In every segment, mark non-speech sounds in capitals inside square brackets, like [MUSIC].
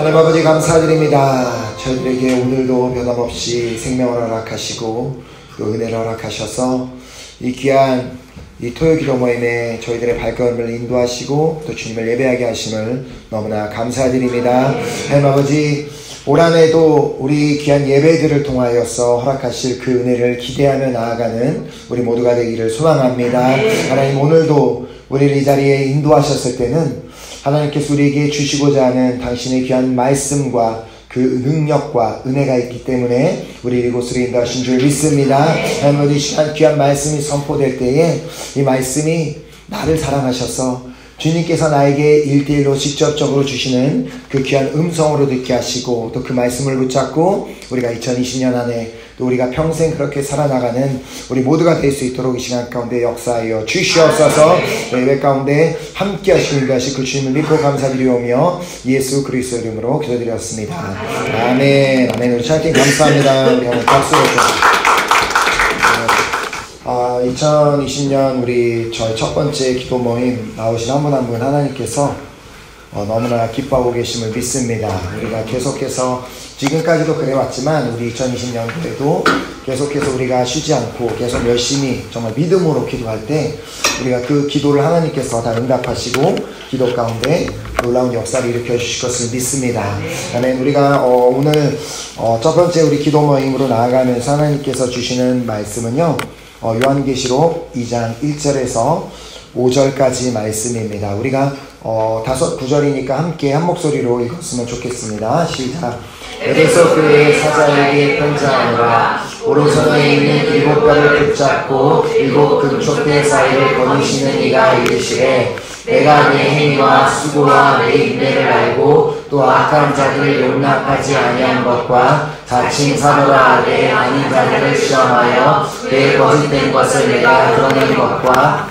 하나님 아버지 감사드립니다. 저희들에게 오늘도 변함없이 생명을 허락하시고 또 은혜를 허락하셔서 이 귀한 이 토요 기도 모임에 저희들의 발걸음을 인도하시고 또 주님을 예배하게 하심을 너무나 감사드립니다. 하나님 아버지 올 한해도 우리 귀한 예배들을 통하여서 허락하실 그 은혜를 기대하며 나아가는 우리 모두가 되기를 소망합니다. 하나님 오늘도 우리를 이 자리에 인도하셨을 때는 하나님께서 우리에게 주시고자 하는 당신의 귀한 말씀과 그 능력과 은혜가 있기 때문에 우리 이곳으로 인도하신 줄 믿습니다. 하나님 이 시간 귀한 말씀이 선포될 때에 이 말씀이 나를 사랑하셔서 주님께서 나에게 일대일로 직접적으로 주시는 그 귀한 음성으로 듣게 하시고 또 그 말씀을 붙잡고 우리가 2020년 안에 또 우리가 평생 그렇게 살아나가는 우리 모두가 될 수 있도록 이 시간 가운데 역사하여 주시옵소서 예배 가운데 함께 하시고 인도하실 그 주님을 믿고 감사드리오며 예수 그리스도 이름으로 기도드렸습니다. 아멘 아멘 우리 찬양 감사합니다. 우리 한번 박수로 좀. 아, 2020년 우리 저희 첫 번째 기도 모임 나오신 한 분 한 분 하나님께서 어, 너무나 기뻐하고 계심을 믿습니다. 우리가 계속해서 지금까지도 그래왔지만 우리 2020년도에도 계속해서 우리가 쉬지 않고 계속 열심히 정말 믿음으로 기도할 때 우리가 그 기도를 하나님께서 다 응답하시고 기도 가운데 놀라운 역사를 일으켜 주실 것을 믿습니다. 아멘. 우리가 어, 오늘 어, 첫 번째 우리 기도 모임으로 나아가면서 하나님께서 주시는 말씀은요. 어, 요한계시록 2장 1절에서 5절까지 말씀입니다. 우리가 어, 다섯 구절이니까 함께 한 목소리로 읽었으면 좋겠습니다. 시작. 에베소 교회 사자에게 편지하노라 오른손에 있는 일곱 별을 붙잡고 일곱 금촉대 사이를 거니시는 이가 이르시되 내가 내 행위와 수고와 내 인내를 알고 또 악한 자들을 용납하지 아니한 것과 자칭 사도라 내 아닌 자들을 시험하여 내 거짓된 것을 내가 드러낸 것과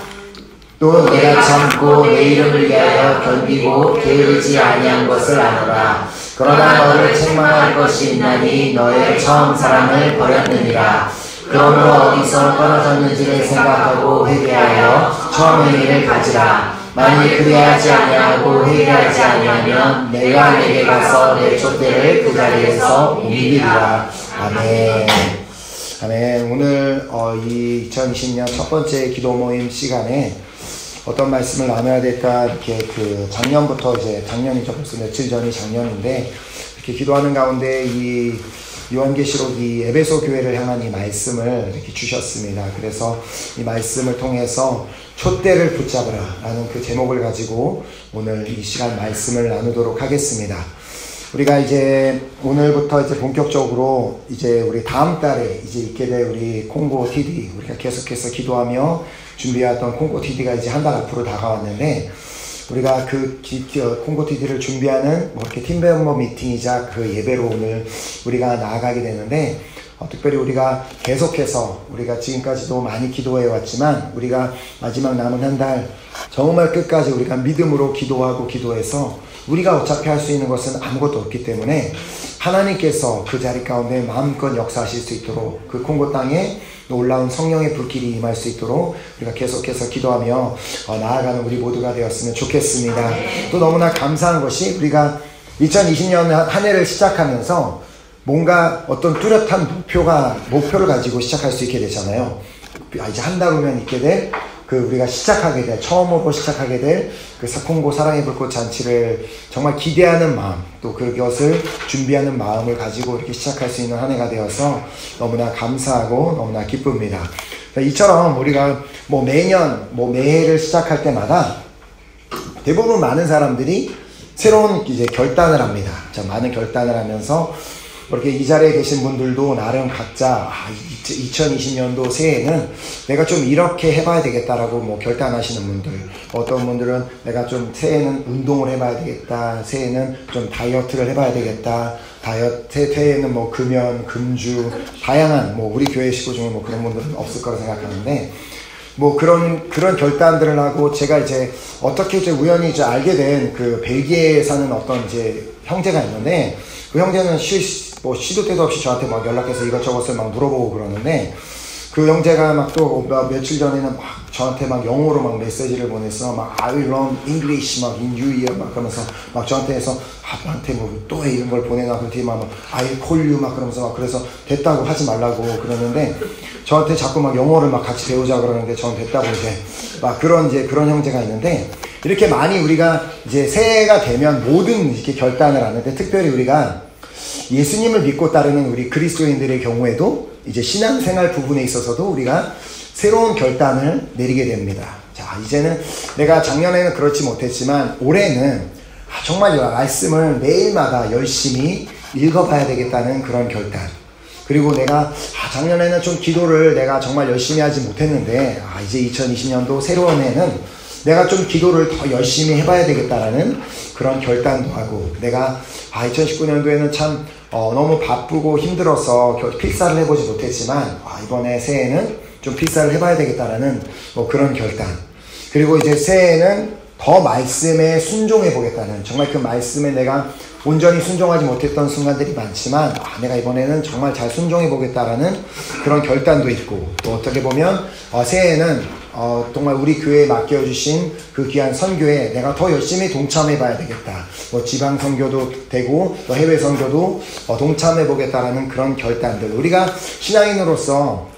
또 내가 참고 내 이름을 위하여 견디고 게으르지 아니한 것을 아노라. 그러나 너를 책망할 것이 있나니 너의 처음 사랑을 버렸느니라. 그러므로 어디서 떨어졌는지를 생각하고 회개하여 처음의 일을 가지라 만일 그리하지 아니하고 회개하지 아니하면 내가 내게 가서 내 촛대를 그 자리에서 옮기리라. 아멘. 아멘. 오늘 어, 이 2020년 첫 번째 기도 모임 시간에 어떤 말씀을 나눠야 될까 이렇게 그 작년부터 이제 작년이죠 벌써 며칠 전이 작년인데 이렇게 기도하는 가운데 이 요한계시록 이 에베소 교회를 향한 이 말씀을 이렇게 주셨습니다. 그래서 이 말씀을 통해서 촛대를 붙잡으라 라는 그 제목을 가지고 오늘 이 시간 말씀을 나누도록 하겠습니다. 우리가 이제 오늘부터 이제 본격적으로 이제 우리 다음 달에 이제 있게 될 우리 콩고 TD 우리가 계속해서 기도하며 준비했던 콩고 TD가 이제 한 달 앞으로 다가왔는데 우리가 그 콩고 TD를 준비하는 뭐 이렇게 팀 멤버 미팅이자 그 예배로 오늘 우리가 나아가게 되는데 어, 특별히 우리가 계속해서 우리가 지금까지도 많이 기도해 왔지만 우리가 마지막 남은 한 달 정말 끝까지 우리가 믿음으로 기도하고 기도해서 우리가 어차피 할 수 있는 것은 아무것도 없기 때문에 하나님께서 그 자리 가운데 마음껏 역사하실 수 있도록 그 콩고 땅에 올라온 성령의 불길이 임할 수 있도록 우리가 계속해서 기도하며 어, 나아가는 우리 모두가 되었으면 좋겠습니다. 또 너무나 감사한 것이 우리가 2020년 한 해를 시작하면서 뭔가 어떤 뚜렷한 목표가 목표를 가지고 시작할 수 있게 되잖아요. 아, 이제 한 달 후면 있게 될 그 우리가 시작하게 될 처음으로 시작하게 될 그 사콩고 사랑의 불꽃 잔치를 정말 기대하는 마음 또 그것을 준비하는 마음을 가지고 이렇게 시작할 수 있는 한 해가 되어서 너무나 감사하고 너무나 기쁩니다. 이처럼 우리가 뭐 매년 뭐 매해를 시작할 때마다 대부분 많은 사람들이 새로운 이제 결단을 합니다. 자, 많은 결단을 하면서 이렇게 이 자리에 계신 분들도 나름 각자 아, 2020년도 새해에는 내가 좀 이렇게 해봐야 되겠다라고 뭐 결단하시는 분들 어떤 분들은 내가 좀 새해는 운동을 해봐야 되겠다 새해는 좀 다이어트를 해봐야 되겠다 다이어트 새해에는 뭐 금연 금주 다양한 뭐 우리 교회 식구 중에 뭐 그런 분들은 없을 거라 생각하는데 뭐 그런 그런 결단들을 하고 제가 이제 어떻게 이제 우연히 이제 알게 된 그 벨기에에 사는 어떤 이제 형제가 있는데 그 형제는 쉬, 뭐 시도 때도 없이 저한테 막 연락해서 이것저것을 막 물어보고 그러는데 그그 형제가 막 또 며칠 전에는 막 저한테 막 영어로 막 메시지를 보내서 막 I learn English 막 in New Year 막 그러면서 막 저한테 해서 아, 나한테 뭐또 이런 걸 보내나 그랬더니 막 I call you 막 그러면서 막 그래서 됐다고 하지 말라고 그러는데 저한테 자꾸 막 영어를 막 같이 배우자 그러는데 저는 됐다고 이제 막 그런 이제 그런 형제가 있는데 이렇게 많이 우리가 이제 새해가 되면 모든 이렇게 결단을 하는데 특별히 우리가 예수님을 믿고 따르는 우리 그리스도인들의 경우에도 이제 신앙생활 부분에 있어서도 우리가 새로운 결단을 내리게 됩니다. 자, 이제는 내가 작년에는 그렇지 못했지만 올해는 아, 정말 말씀을 매일마다 열심히 읽어봐야 되겠다는 그런 결단. 그리고 내가 아, 작년에는 좀 기도를 내가 정말 열심히 하지 못했는데 아, 이제 2020년도 새로운 해는 내가 좀 기도를 더 열심히 해봐야 되겠다라는 그런 결단도 하고 내가 아 2019년도에는 참 어, 너무 바쁘고 힘들어서 필사를 해보지 못했지만 아, 이번에 새해는 좀 필사를 해봐야 되겠다라는 뭐 그런 결단. 그리고 이제 새해에는 더 말씀에 순종해 보겠다는 정말 그 말씀에 내가 온전히 순종하지 못했던 순간들이 많지만 아, 내가 이번에는 정말 잘 순종해 보겠다라는 그런 결단도 있고 또 어떻게 보면 어, 새해에는 어, 정말 우리 교회에 맡겨주신 그 귀한 선교에 내가 더 열심히 동참해봐야 되겠다. 뭐 지방 선교도 되고 또 해외 선교도 어, 동참해보겠다라는 그런 결단들. 우리가 신앙인으로서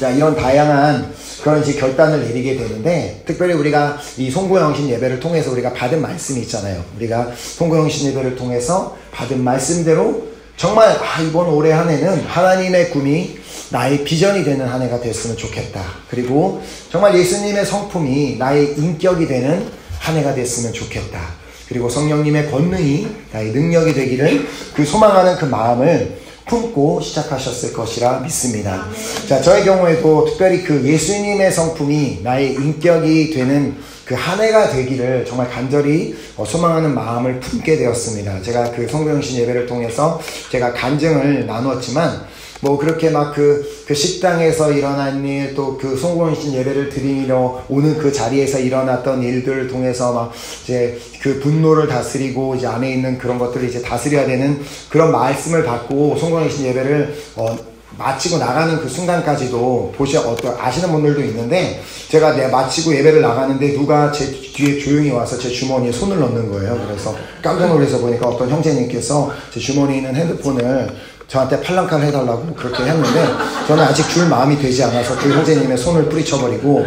자, 이런 다양한 그런 이제 결단을 내리게 되는데 특별히 우리가 이 송구영신 예배를 통해서 우리가 받은 말씀이 있잖아요. 우리가 송구영신 예배를 통해서 받은 말씀대로 정말 아, 이번 올해 한 해는 하나님의 꿈이 나의 비전이 되는 한 해가 됐으면 좋겠다. 그리고 정말 예수님의 성품이 나의 인격이 되는 한 해가 됐으면 좋겠다. 그리고 성령님의 권능이 나의 능력이 되기를 그 소망하는 그 마음을 품고 시작하셨을 것이라 믿습니다. 자, 저의 경우에도 특별히 그 예수님의 성품이 나의 인격이 되는 그 한 해가 되기를 정말 간절히 어, 소망하는 마음을 품게 되었습니다. 제가 그 성경신 예배를 통해서 제가 간증을 나누었지만 뭐 그렇게 막그 그 식당에서 일어난 일 또 그 송공신 예배를 드리러 오는 그 자리에서 일어났던 일들을 통해서 막 이제 그 분노를 다스리고 이제 안에 있는 그런 것들을 이제 다스려야 되는 그런 말씀을 받고 송공신 예배를 어 마치고 나가는 그 순간까지도 보시 어떤 아시는 분들도 있는데 제가 내 마치고 예배를 나가는데 누가 제 뒤에 조용히 와서 제 주머니에 손을 넣는 거예요. 그래서 깜짝 놀라서 보니까 어떤 형제님께서 제 주머니에 있는 핸드폰을 저한테 팔랑카를 해달라고 그렇게 했는데 저는 아직 줄 마음이 되지 않아서 그 형제님의 손을 뿌리쳐버리고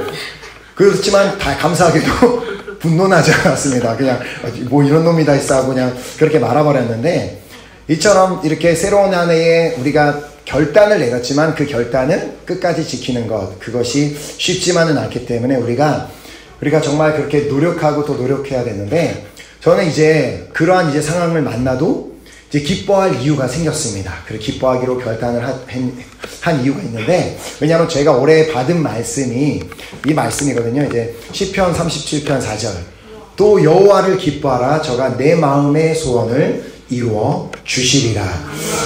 그렇지만 다 감사하게도 [LAUGHS] 분노나지 않았습니다. 그냥 뭐 이런 놈이 다 있어 하고 그냥 그렇게 말아버렸는데 이처럼 이렇게 새로운 한 해에 우리가 결단을 내렸지만 그 결단을 끝까지 지키는 것 그것이 쉽지만은 않기 때문에 우리가 우리가 정말 그렇게 노력하고 또 노력해야 되는데 저는 이제 그러한 이제 상황을 만나도 이제 기뻐할 이유가 생겼습니다. 그리고 기뻐하기로 결단을 한, 한 이유가 있는데 왜냐하면 제가 올해 받은 말씀이 이 말씀이거든요. 이제 10편 37편 4절 또 여호와를 기뻐하라 저가 내 마음의 소원을 이루어 주시리라.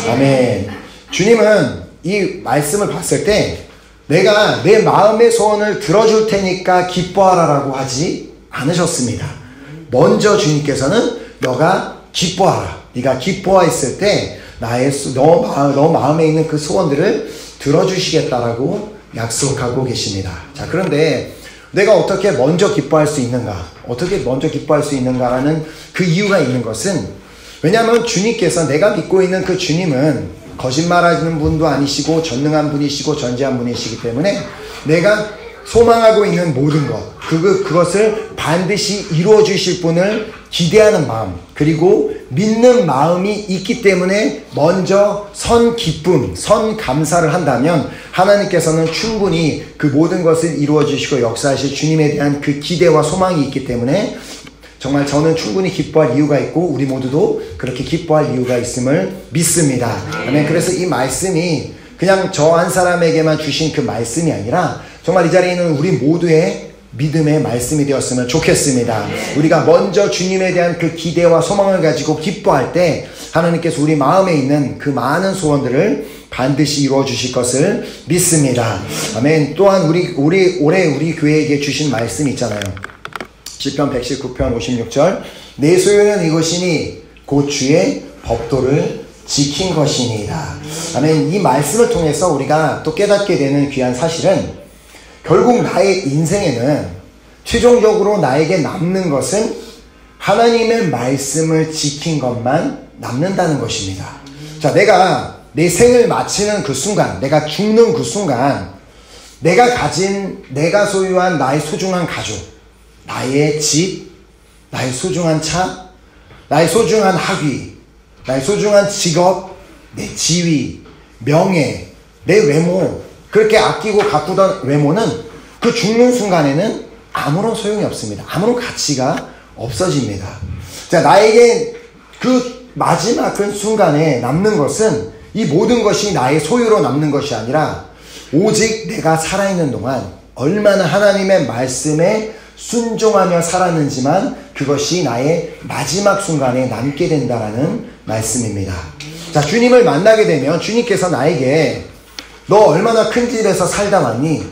아멘. 주님은 이 말씀을 봤을 때 내가 내 마음의 소원을 들어줄 테니까 기뻐하라라고 하지 않으셨습니다. 먼저 주님께서는 너가 기뻐하라. 네가 기뻐했을 때 나의 너, 너 마음에 있는 그 소원들을 들어주시겠다라고 약속하고 계십니다. 자, 그런데 내가 어떻게 먼저 기뻐할 수 있는가? 어떻게 먼저 기뻐할 수 있는가라는 그 이유가 있는 것은 왜냐하면 주님께서 내가 믿고 있는 그 주님은 거짓말하는 분도 아니시고 전능한 분이시고 전지한 분이시기 때문에 내가 소망하고 있는 모든 것, 그, 그것을 반드시 이루어 주실 분을 기대하는 마음, 그리고 믿는 마음이 있기 때문에 먼저 선 기쁨, 선 감사를 한다면 하나님께서는 충분히 그 모든 것을 이루어 주시고 역사하실 주님에 대한 그 기대와 소망이 있기 때문에 정말 저는 충분히 기뻐할 이유가 있고 우리 모두도 그렇게 기뻐할 이유가 있음을 믿습니다. 아멘. 그래서 이 말씀이 그냥 저 한 사람에게만 주신 그 말씀이 아니라 정말 이 자리에 있는 우리 모두의 믿음의 말씀이 되었으면 좋겠습니다. 우리가 먼저 주님에 대한 그 기대와 소망을 가지고 기뻐할 때 하나님께서 우리 마음에 있는 그 많은 소원들을 반드시 이루어 주실 것을 믿습니다. 아멘. 또한 우리 우리 올해 우리 교회에게 주신 말씀이 있잖아요. 시편 119편 56절 내 소유는 이것이니 곧 주의 법도를 지킨 것이니이다. 아멘. 이 말씀을 통해서 우리가 또 깨닫게 되는 귀한 사실은 결국 나의 인생에는 최종적으로 나에게 남는 것은 하나님의 말씀을 지킨 것만 남는다는 것입니다. 자, 내가 내 생을 마치는 그 순간, 내가 죽는 그 순간, 내가 가진, 내가 소유한 나의 소중한 가족, 나의 집, 나의 소중한 차, 나의 소중한 학위, 나의 소중한 직업, 내 지위, 명예, 내 외모, 그렇게 아끼고 가꾸던 외모는 그 죽는 순간에는 아무런 소용이 없습니다. 아무런 가치가 없어집니다. 자, 나에게 그 마지막 그 순간에 남는 것은 이 모든 것이 나의 소유로 남는 것이 아니라 오직 내가 살아있는 동안 얼마나 하나님의 말씀에 순종하며 살았는지만 그것이 나의 마지막 순간에 남게 된다라는 말씀입니다. 자, 주님을 만나게 되면 주님께서 나에게 너 얼마나 큰 집에서 살다 왔니?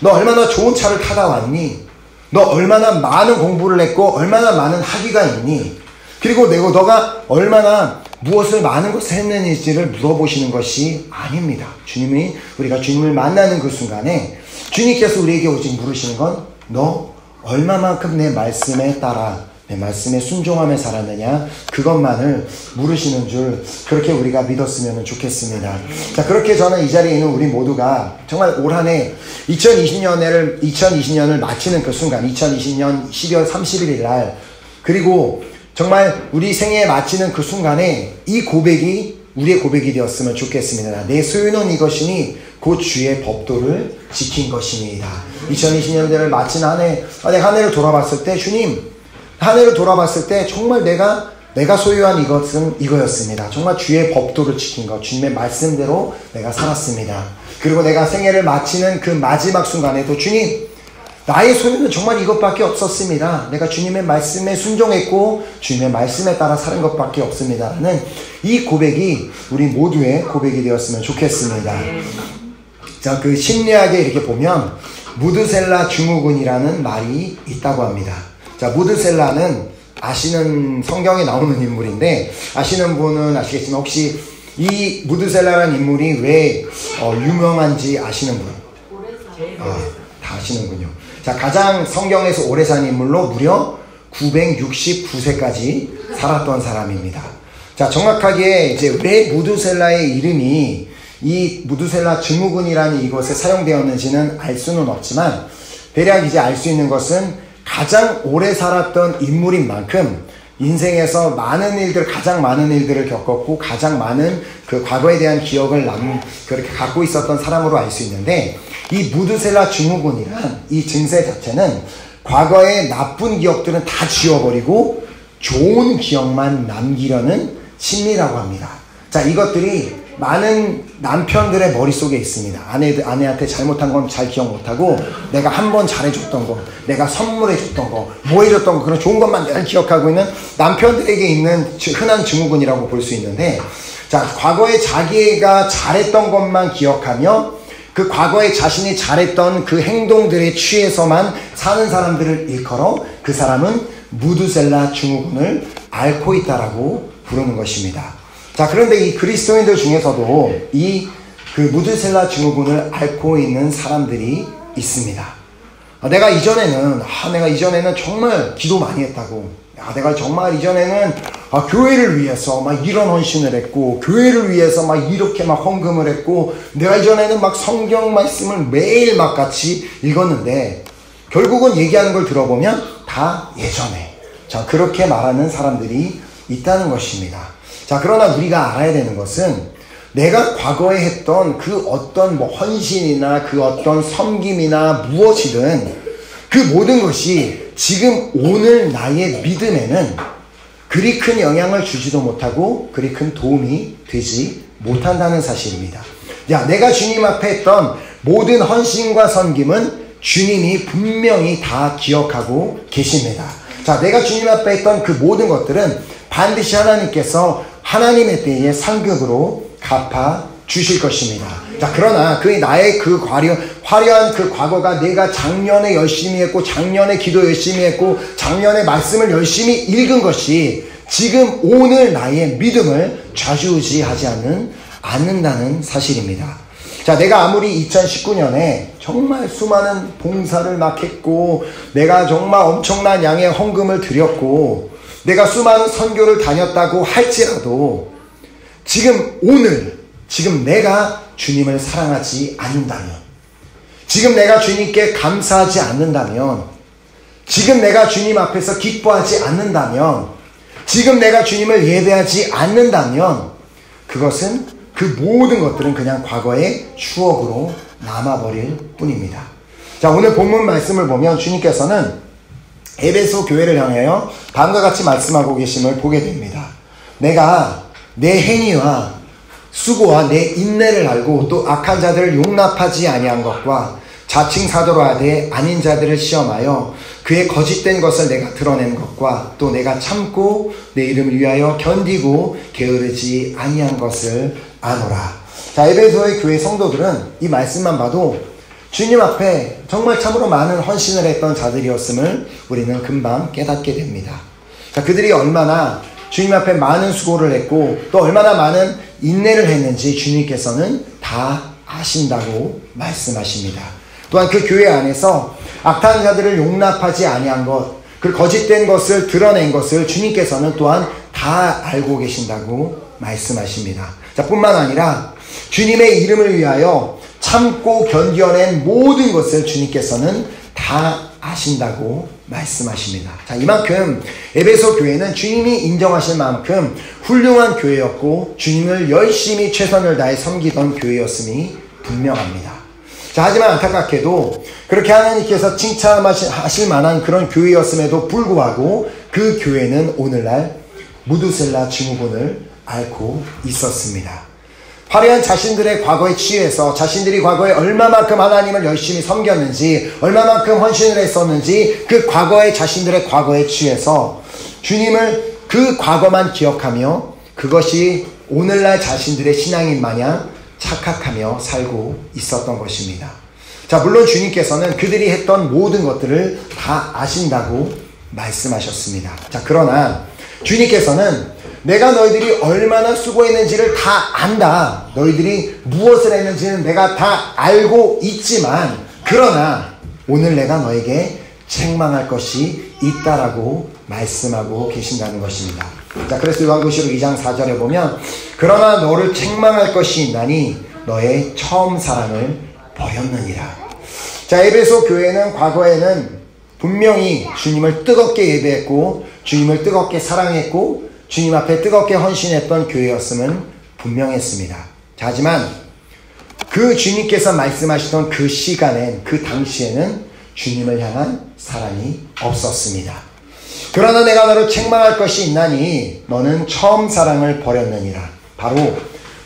너 얼마나 좋은 차를 타다 왔니? 너 얼마나 많은 공부를 했고 얼마나 많은 학위가 있니? 그리고 내가 너가 얼마나 무엇을 많은 것을 했는지를 물어보시는 것이 아닙니다. 주님이 우리가 주님을 만나는 그 순간에 주님께서 우리에게 오직 물으시는 건 너 얼마만큼 내 말씀에 따라 내 말씀에 순종하며 살았느냐 그것만을 물으시는 줄 그렇게 우리가 믿었으면 좋겠습니다. 자 그렇게 저는 이 자리에 있는 우리 모두가 정말 올 한해 2020년을 2020년을 마치는 그 순간 2020년 12월 31일 날 그리고 정말 우리 생애 마치는 그 순간에 이 고백이 우리의 고백이 되었으면 좋겠습니다. 내 소유는 이것이니 곧 주의 법도를 지킨 것입니다. 2020년대를 마친 한 해, 아, 한 해를 돌아봤을 때 주님, 한 해를 돌아봤을 때 정말 내가 내가 소유한 이것은 이거였습니다. 정말 주의 법도를 지킨 것, 주님의 말씀대로 내가 살았습니다. 그리고 내가 생애를 마치는 그 마지막 순간에도 주님, 나의 소유는 정말 이것밖에 없었습니다. 내가 주님의 말씀에 순종했고 주님의 말씀에 따라 사는 것밖에 없습니다는 이 고백이 우리 모두의 고백이 되었으면 좋겠습니다. 자, 그 심리학에 이렇게 보면 무드셀라 증후군이라는 말이 있다고 합니다. 자, 무드셀라는 아시는 성경에 나오는 인물인데 아시는 분은 아시겠지만 혹시 이 무드셀라라는 인물이 왜 어, 유명한지 아시는 분? 아, 다 아시는군요. 자, 가장 성경에서 오래 산 인물로 무려 969세까지 살았던 사람입니다. 자, 정확하게 이제 왜 무드셀라의 이름이 이 무드셀라 증후군이라는 이것에 사용되었는지는 알 수는 없지만 대략 이제 알 수 있는 것은 가장 오래 살았던 인물인 만큼 인생에서 많은 일들, 가장 많은 일들을 겪었고 가장 많은 그 과거에 대한 기억을 남, 그렇게 갖고 있었던 사람으로 알 수 있는데 이 무드셀라 증후군이란 이 증세 자체는 과거의 나쁜 기억들은 다 지워버리고 좋은 기억만 남기려는 심리라고 합니다. 자, 이것들이 많은 남편들의 머릿속에 있습니다. 아내, 아내한테 잘못한 건 잘 기억 못하고, 내가 한 번 잘해줬던 거, 내가 선물해줬던 거, 뭐 해줬던 거, 그런 좋은 것만 늘 기억하고 있는 남편들에게 있는 흔한 증후군이라고 볼 수 있는데, 자, 과거에 자기가 잘했던 것만 기억하며, 그 과거에 자신이 잘했던 그 행동들에 취해서만 사는 사람들을 일컬어 그 사람은 무드셀라 증후군을 앓고 있다라고 부르는 것입니다. 자, 그런데 이 그리스도인들 중에서도 이 그 무드셀라 증후군을 앓고 있는 사람들이 있습니다. 아, 내가 이전에는, 아, 내가 이전에는 정말 기도 많이 했다고. 야, 내가 정말 이전에는 아, 교회를 위해서 막 이런 헌신을 했고, 교회를 위해서 막 이렇게 막 헌금을 했고, 내가 이전에는 막 성경 말씀을 매일 막 같이 읽었는데, 결국은 얘기하는 걸 들어보면 다 예전에. 자, 그렇게 말하는 사람들이 있다는 것입니다. 자, 그러나 우리가 알아야 되는 것은 내가 과거에 했던 그 어떤 뭐 헌신이나 그 어떤 섬김이나 무엇이든 그 모든 것이 지금 오늘 나의 믿음에는 그리 큰 영향을 주지도 못하고 그리 큰 도움이 되지 못한다는 사실입니다. 야, 내가 주님 앞에 했던 모든 헌신과 섬김은 주님이 분명히 다 기억하고 계십니다. 자, 내가 주님 앞에 했던 그 모든 것들은 반드시 하나님께서 하나님의 때에 상급으로 갚아 주실 것입니다. 자, 그러나 그 나의 그 화려, 화려한 그 과거가 내가 작년에 열심히 했고, 작년에 기도 열심히 했고, 작년에 말씀을 열심히 읽은 것이 지금 오늘 나의 믿음을 좌지우지하지 않는, 않는다는 사실입니다. 자, 내가 아무리 2019년에 정말 수많은 봉사를 막 했고, 내가 정말 엄청난 양의 헌금을 드렸고, 내가 수많은 선교를 다녔다고 할지라도, 지금 오늘, 지금 내가 주님을 사랑하지 않는다면, 지금 내가 주님께 감사하지 않는다면, 지금 내가 주님 앞에서 기뻐하지 않는다면, 지금 내가 주님을 예배하지 않는다면, 그것은 그 모든 것들은 그냥 과거의 추억으로 남아버릴 뿐입니다. 자, 오늘 본문 말씀을 보면 주님께서는 에베소 교회를 향하여 다음과 같이 말씀하고 계심을 보게 됩니다. 내가 내 행위와 수고와 내 인내를 알고 또 악한 자들을 용납하지 아니한 것과 자칭 사도로 하되 아닌 자들을 시험하여 그의 거짓된 것을 내가 드러낸 것과 또 내가 참고 내 이름을 위하여 견디고 게으르지 아니한 것을 아노라. 자, 에베소의 교회 성도들은 이 말씀만 봐도 주님 앞에 정말 참으로 많은 헌신을 했던 자들이었음을 우리는 금방 깨닫게 됩니다. 자, 그들이 얼마나 주님 앞에 많은 수고를 했고 또 얼마나 많은 인내를 했는지 주님께서는 다 아신다고 말씀하십니다. 또한 그 교회 안에서 악한 자들을 용납하지 아니한 것, 그 거짓된 것을 드러낸 것을 주님께서는 또한 다 알고 계신다고 말씀하십니다. 자, 뿐만 아니라 주님의 이름을 위하여 참고 견뎌낸 모든 것을 주님께서는 다 아신다고 말씀하십니다. 자, 이만큼 에베소 교회는 주님이 인정하실 만큼 훌륭한 교회였고 주님을 열심히 최선을 다해 섬기던 교회였음이 분명합니다. 자, 하지만 안타깝게도 그렇게 하나님께서 칭찬하실 만한 그런 교회였음에도 불구하고 그 교회는 오늘날 무두셀라 증후군을 앓고 있었습니다. 화려한 자신들의 과거에 취해서 자신들이 과거에 얼마만큼 하나님을 열심히 섬겼는지, 얼마만큼 헌신을 했었는지 그 과거의 자신들의 과거에 취해서 주님을 그 과거만 기억하며 그것이 오늘날 자신들의 신앙인 마냥 착각하며 살고 있었던 것입니다. 자, 물론 주님께서는 그들이 했던 모든 것들을 다 아신다고 말씀하셨습니다. 자, 그러나 주님께서는 내가 너희들이 얼마나 수고했는지를 다 안다. 너희들이 무엇을 했는지는 내가 다 알고 있지만, 그러나 오늘 내가 너에게 책망할 것이 있다라고 말씀하고 계신다는 것입니다. 자, 그래서 요한고시록 2장 4절에 보면 그러나 너를 책망할 것이 있나니 너의 처음 사랑을 버렸느니라. 자, 에베소 교회는 과거에는 분명히 주님을 뜨겁게 예배했고 주님을 뜨겁게 사랑했고 주님 앞에 뜨겁게 헌신했던 교회였음은 분명했습니다. 자, 하지만 그 주님께서 말씀하시던 그 시간엔 그 당시에는 주님을 향한 사랑이 없었습니다. 그러나 내가 너를 책망할 것이 있나니 너는 처음 사랑을 버렸느니라. 바로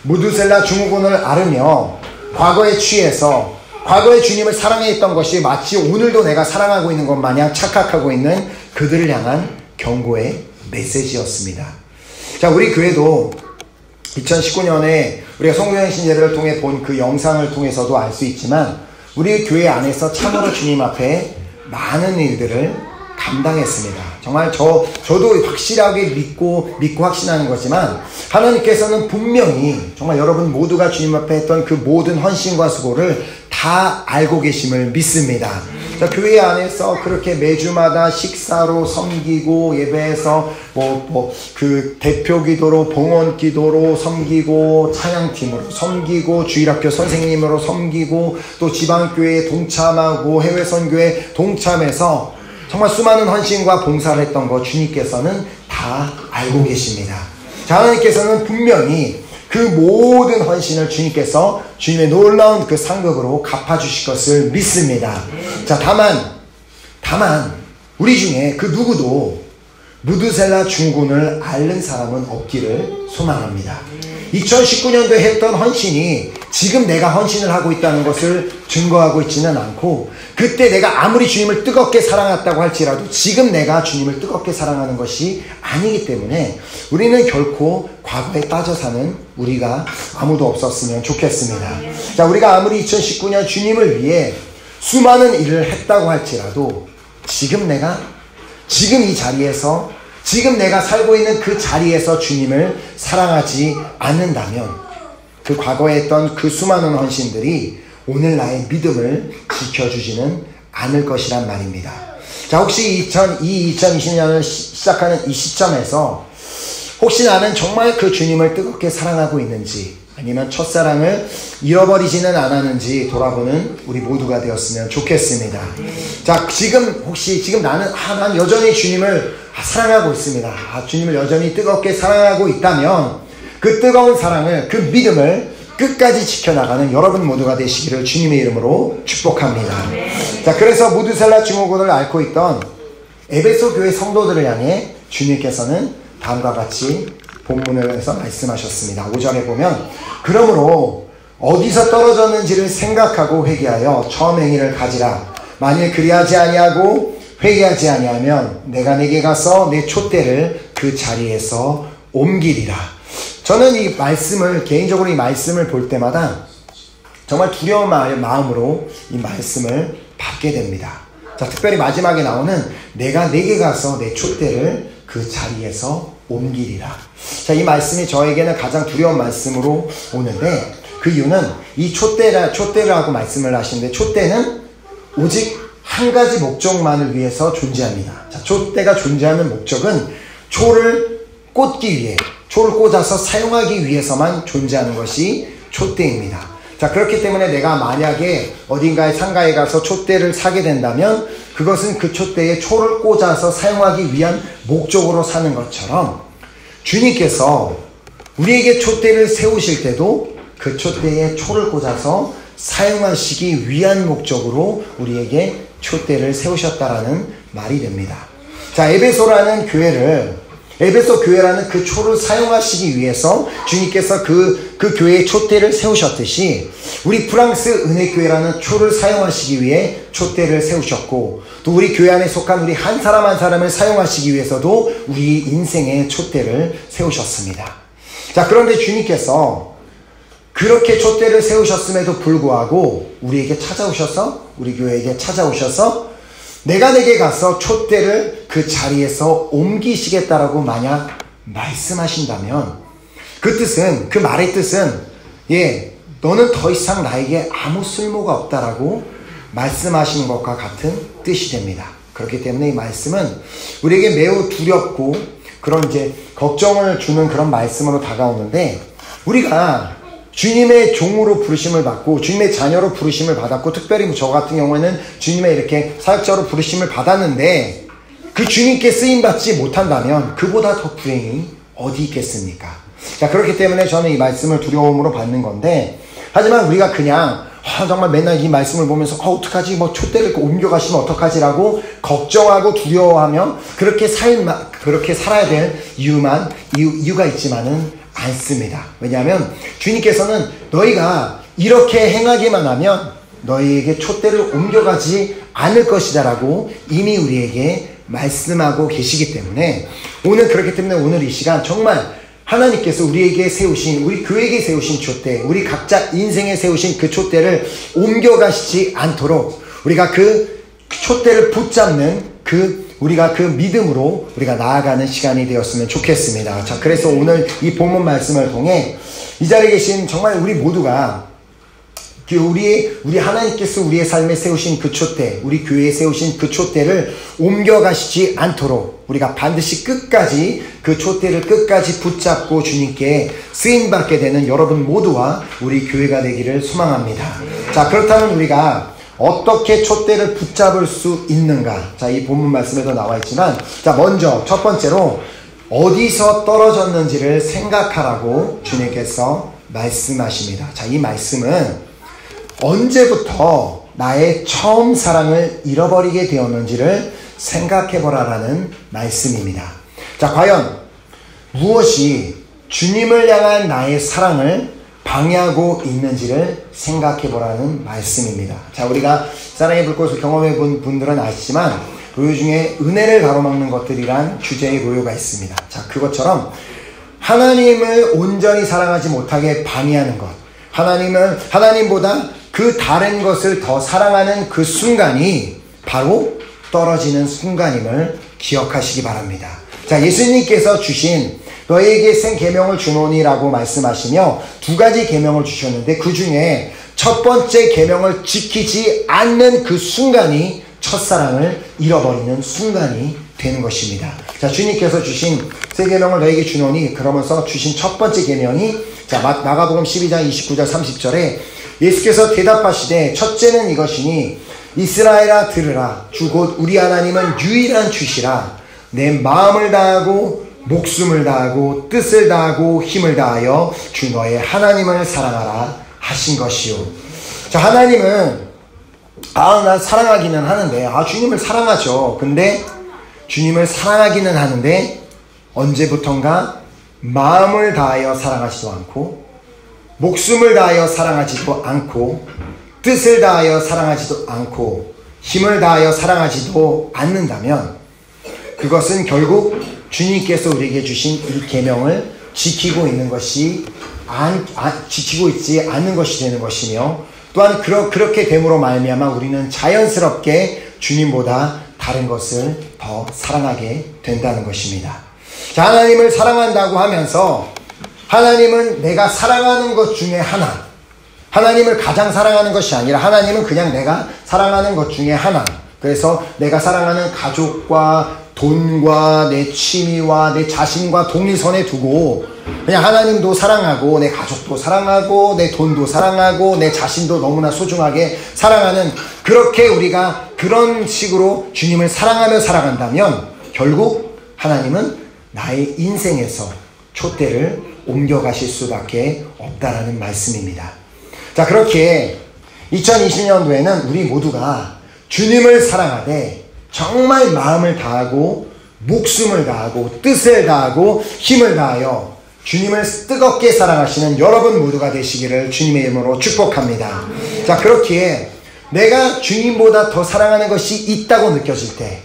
무두셀라 중후군을 앓으며 과거에 취해서 과거에 주님을 사랑했던 것이 마치 오늘도 내가 사랑하고 있는 것 마냥 착각하고 있는 그들을 향한 경고의 메시지였습니다. 자, 우리 교회도 2019년에 우리가 성도행 신제들을 통해 본 그 영상을 통해서도 알 수 있지만 우리 교회 안에서 참으로 주님 앞에 많은 일들을 감당했습니다. 정말 저, 저도 확실하게 믿고, 믿고 확신하는 거지만, 하나님께서는 분명히, 정말 여러분 모두가 주님 앞에 했던 그 모든 헌신과 수고를 다 알고 계심을 믿습니다. 자, 교회 안에서 그렇게 매주마다 식사로 섬기고, 예배에서 뭐, 뭐, 그 대표 기도로, 봉헌 기도로 섬기고, 찬양팀으로 섬기고, 주일학교 선생님으로 섬기고, 또 지방교회에 동참하고, 해외 선교에 동참해서 정말 수많은 헌신과 봉사를 했던 것 주님께서는 다 알고 계십니다. 자, 하나님께서는 분명히 그 모든 헌신을 주님께서 주님의 놀라운 그 상급으로 갚아주실 것을 믿습니다. 자, 다만, 다만, 우리 중에 그 누구도 무드셀라 중군을 앓는 사람은 없기를 소망합니다. 2019년도에 했던 헌신이 지금 내가 헌신을 하고 있다는 것을 증거하고 있지는 않고 그때 내가 아무리 주님을 뜨겁게 사랑했다고 할지라도 지금 내가 주님을 뜨겁게 사랑하는 것이 아니기 때문에 우리는 결코 과거에 빠져 사는 우리가 아무도 없었으면 좋겠습니다. 자, 우리가 아무리 2019년 주님을 위해 수많은 일을 했다고 할지라도 지금 내가 지금 이 자리에서 지금 내가 살고 있는 그 자리에서 주님을 사랑하지 않는다면 그 과거에 했던 그 수많은 헌신들이 오늘 나의 믿음을 지켜주지는 않을 것이란 말입니다. 자, 혹시 2000, 이 2020년을 시작하는 이 시점에서 혹시 나는 정말 그 주님을 뜨겁게 사랑하고 있는지 아니면 첫사랑을 잃어버리지는 않았는지 돌아보는 우리 모두가 되었으면 좋겠습니다. 자, 지금 혹시 지금 나는 아, 난 여전히 주님을 사랑하고 있습니다. 아, 주님을 여전히 뜨겁게 사랑하고 있다면 그 뜨거운 사랑을 그 믿음을 끝까지 지켜나가는 여러분 모두가 되시기를 주님의 이름으로 축복합니다. 자, 그래서 무드셀라 증후군을 앓고 있던 에베소 교회 성도들을 향해 주님께서는 다음과 같이 본문에서 말씀하셨습니다. 5절에 보면 그러므로 어디서 떨어졌는지를 생각하고 회개하여 처음 행위를 가지라. 만일 그리하지 아니하고 회개하지 아니하면 내가 내게 가서 내 촛대를 그 자리에서 옮기리라. 저는 이 말씀을 개인적으로 이 말씀을 볼 때마다 정말 두려운 마음으로 이 말씀을 받게 됩니다. 자, 특별히 마지막에 나오는 내가 내게 가서 내 촛대를 그 자리에서 옮기리라. 자, 이 말씀이 저에게는 가장 두려운 말씀으로 오는데 그 이유는 이 촛대라, 촛대라고 말씀을 하시는데 촛대는 오직 한 가지 목적만을 위해서 존재합니다. 자, 촛대가 존재하는 목적은 초를 꽂기 위해, 초를 꽂아서 사용하기 위해서만 존재하는 것이 촛대입니다. 자, 그렇기 때문에 내가 만약에 어딘가에 상가에 가서 촛대를 사게 된다면 그것은 그 촛대에 초를 꽂아서 사용하기 위한 목적으로 사는 것처럼 주님께서 우리에게 촛대를 세우실 때도 그 촛대에 초를 꽂아서 사용하시기 위한 목적으로 우리에게 촛대를 세우셨다라는 말이 됩니다. 자, 에베소라는 교회를 에베소 교회라는 그 초를 사용하시기 위해서 주님께서 그, 그 교회의 촛대를 세우셨듯이 우리 프랑스 은혜교회라는 초를 사용하시기 위해 촛대를 세우셨고 또 우리 교회 안에 속한 우리 한 사람 한 사람을 사용하시기 위해서도 우리 인생의 촛대를 세우셨습니다. 자, 그런데 주님께서 그렇게 촛대를 세우셨음에도 불구하고 우리에게 찾아오셔서 우리 교회에게 찾아오셔서 내가 내게 가서 촛대를 그 자리에서 옮기시겠다라고 만약 말씀하신다면 그 뜻은 그 말의 뜻은 예 너는 더 이상 나에게 아무 쓸모가 없다라고 말씀하시는 것과 같은 뜻이 됩니다. 그렇기 때문에 이 말씀은 우리에게 매우 두렵고 그런 이제 걱정을 주는 그런 말씀으로 다가오는데 우리가 주님의 종으로 부르심을 받고 주님의 자녀로 부르심을 받았고 특별히 저 같은 경우에는 주님의 이렇게 사역자로 부르심을 받았는데 그 주님께 쓰임 받지 못한다면 그보다 더 불행이 어디 있겠습니까? 자 그렇기 때문에 저는 이 말씀을 두려움으로 받는 건데 하지만 우리가 그냥 아, 정말 맨날 이 말씀을 보면서 아, 어떡하지 뭐 촛대를 옮겨가시면 어떡하지라고 걱정하고 두려워하며 그렇게 살 그렇게 살아야 될 이유만 이유, 이유가 있지만은 않습니다. 왜냐하면 주님께서는 너희가 이렇게 행하기만 하면 너희에게 촛대를 옮겨가지 않을 것이다라고 이미 우리에게 말씀하고 계시기 때문에 오늘 그렇기 때문에 오늘 이 시간 정말 하나님께서 우리에게 세우신 우리 교회에게 세우신 촛대 우리 각자 인생에 세우신 그 촛대를 옮겨가시지 않도록 우리가 그 촛대를 붙잡는 그 우리가 그 믿음으로 우리가 나아가는 시간이 되었으면 좋겠습니다. 자, 그래서 오늘 이 본문 말씀을 통해 이 자리에 계신 정말 우리 모두가 그 우리 우리 하나님께서 우리의 삶에 세우신 그 촛대, 우리 교회에 세우신 그 촛대를 옮겨가시지 않도록 우리가 반드시 끝까지 그 촛대를 끝까지 붙잡고 주님께 쓰임 받게 되는 여러분 모두와 우리 교회가 되기를 소망합니다. 자 그렇다면 우리가 어떻게 촛대를 붙잡을 수 있는가? 자, 이 본문 말씀에도 나와 있지만, 자, 먼저 첫 번째로 어디서 떨어졌는지를 생각하라고 주님께서 말씀하십니다. 자, 이 말씀은 언제부터 나의 처음 사랑을 잃어버리게 되었는지를 생각해 보라라는 말씀입니다. 자, 과연 무엇이 주님을 향한 나의 사랑을 방해하고 있는지를 생각해 보라는 말씀입니다. 자, 우리가 사랑의 불꽃을 경험해 본 분들은 아시지만 로요 중에 은혜를 가로막는 것들이란 주제의 로요가 있습니다. 자, 그것처럼 하나님을 온전히 사랑하지 못하게 방해하는 것. 하나님은 하나님보다 그 다른 것을 더 사랑하는 그 순간이 바로 떨어지는 순간임을 기억하시기 바랍니다. 자, 예수님께서 주신 너에게 생 계명을 주노니라고 말씀하시며 두 가지 계명을 주셨는데 그 중에 첫 번째 계명을 지키지 않는 그 순간이 첫사랑을 잃어버리는 순간이 되는 것입니다. 자, 주님께서 주신 세 계명을 너에게 주노니 그러면서 주신 첫 번째 계명이 자, 마가복음 12장 29절 30절에 예수께서 대답하시되 첫째는 이것이니 이스라엘아 들으라 주 곧 우리 하나님은 유일한 주시라 내 마음을 다하고 목숨을 다하고 뜻을 다하고 힘을 다하여 주 너의 하나님을 사랑하라 하신 것이요. 자, 하나님은 아, 난 사랑하기는 하는데 아, 주님을 사랑하죠. 근데 주님을 사랑하기는 하는데 언제부턴가 마음을 다하여 사랑하지도 않고 목숨을 다하여 사랑하지도 않고 뜻을 다하여 사랑하지도 않고 힘을 다하여 사랑하지도 않는다면 그것은 결국 주님께서 우리에게 주신 이 계명을 지키고 있는 것이 안, 안, 지키고 있지 않는 것이 되는 것이며 또한 그러, 그렇게 됨으로 말미암아 우리는 자연스럽게 주님보다 다른 것을 더 사랑하게 된다는 것입니다. 자, 하나님을 사랑한다고 하면서 하나님은 내가 사랑하는 것 중에 하나, 하나님을 가장 사랑하는 것이 아니라 하나님은 그냥 내가 사랑하는 것 중에 하나. 그래서 내가 사랑하는 가족과 돈과 내 취미와 내 자신과 동일선에 두고 그냥 하나님도 사랑하고 내 가족도 사랑하고 내 돈도 사랑하고 내 자신도 너무나 소중하게 사랑하는 그렇게 우리가 그런 식으로 주님을 사랑하며 살아간다면 결국 하나님은 나의 인생에서 촛대를 옮겨가실 수밖에 없다라는 말씀입니다. 자, 그렇게 2020년도에는 우리 모두가 주님을 사랑하되 정말 마음을 다하고 목숨을 다하고 뜻을 다하고 힘을 다하여 주님을 뜨겁게 사랑하시는 여러분 모두가 되시기를 주님의 이름으로 축복합니다. 자, 그렇기에 내가 주님보다 더 사랑하는 것이 있다고 느껴질 때,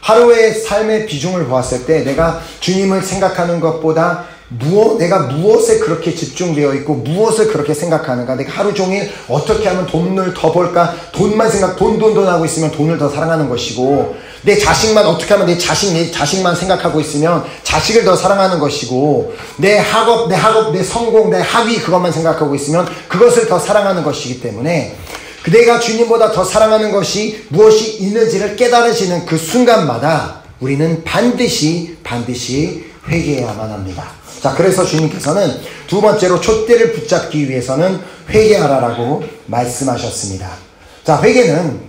하루의 삶의 비중을 보았을 때 내가 주님을 생각하는 것보다 무엇, 내가 무엇에 그렇게 집중되어 있고 무엇을 그렇게 생각하는가? 내가 하루 종일 어떻게 하면 돈을 더 벌까? 돈만 생각, 돈, 돈, 돈 하고 있으면 돈을 더 사랑하는 것이고, 내 자식만 어떻게 하면 내 자식, 내 자식만 생각하고 있으면 자식을 더 사랑하는 것이고, 내 학업, 내 학업, 내 성공, 내 학위 그것만 생각하고 있으면 그것을 더 사랑하는 것이기 때문에, 그 내가 주님보다 더 사랑하는 것이 무엇이 있는지를 깨달으시는 그 순간마다 우리는 반드시, 반드시 회개해야만 합니다. 자, 그래서 주님께서는 두 번째로 촛대를 붙잡기 위해서는 회개하라라고 말씀하셨습니다. 자, 회개는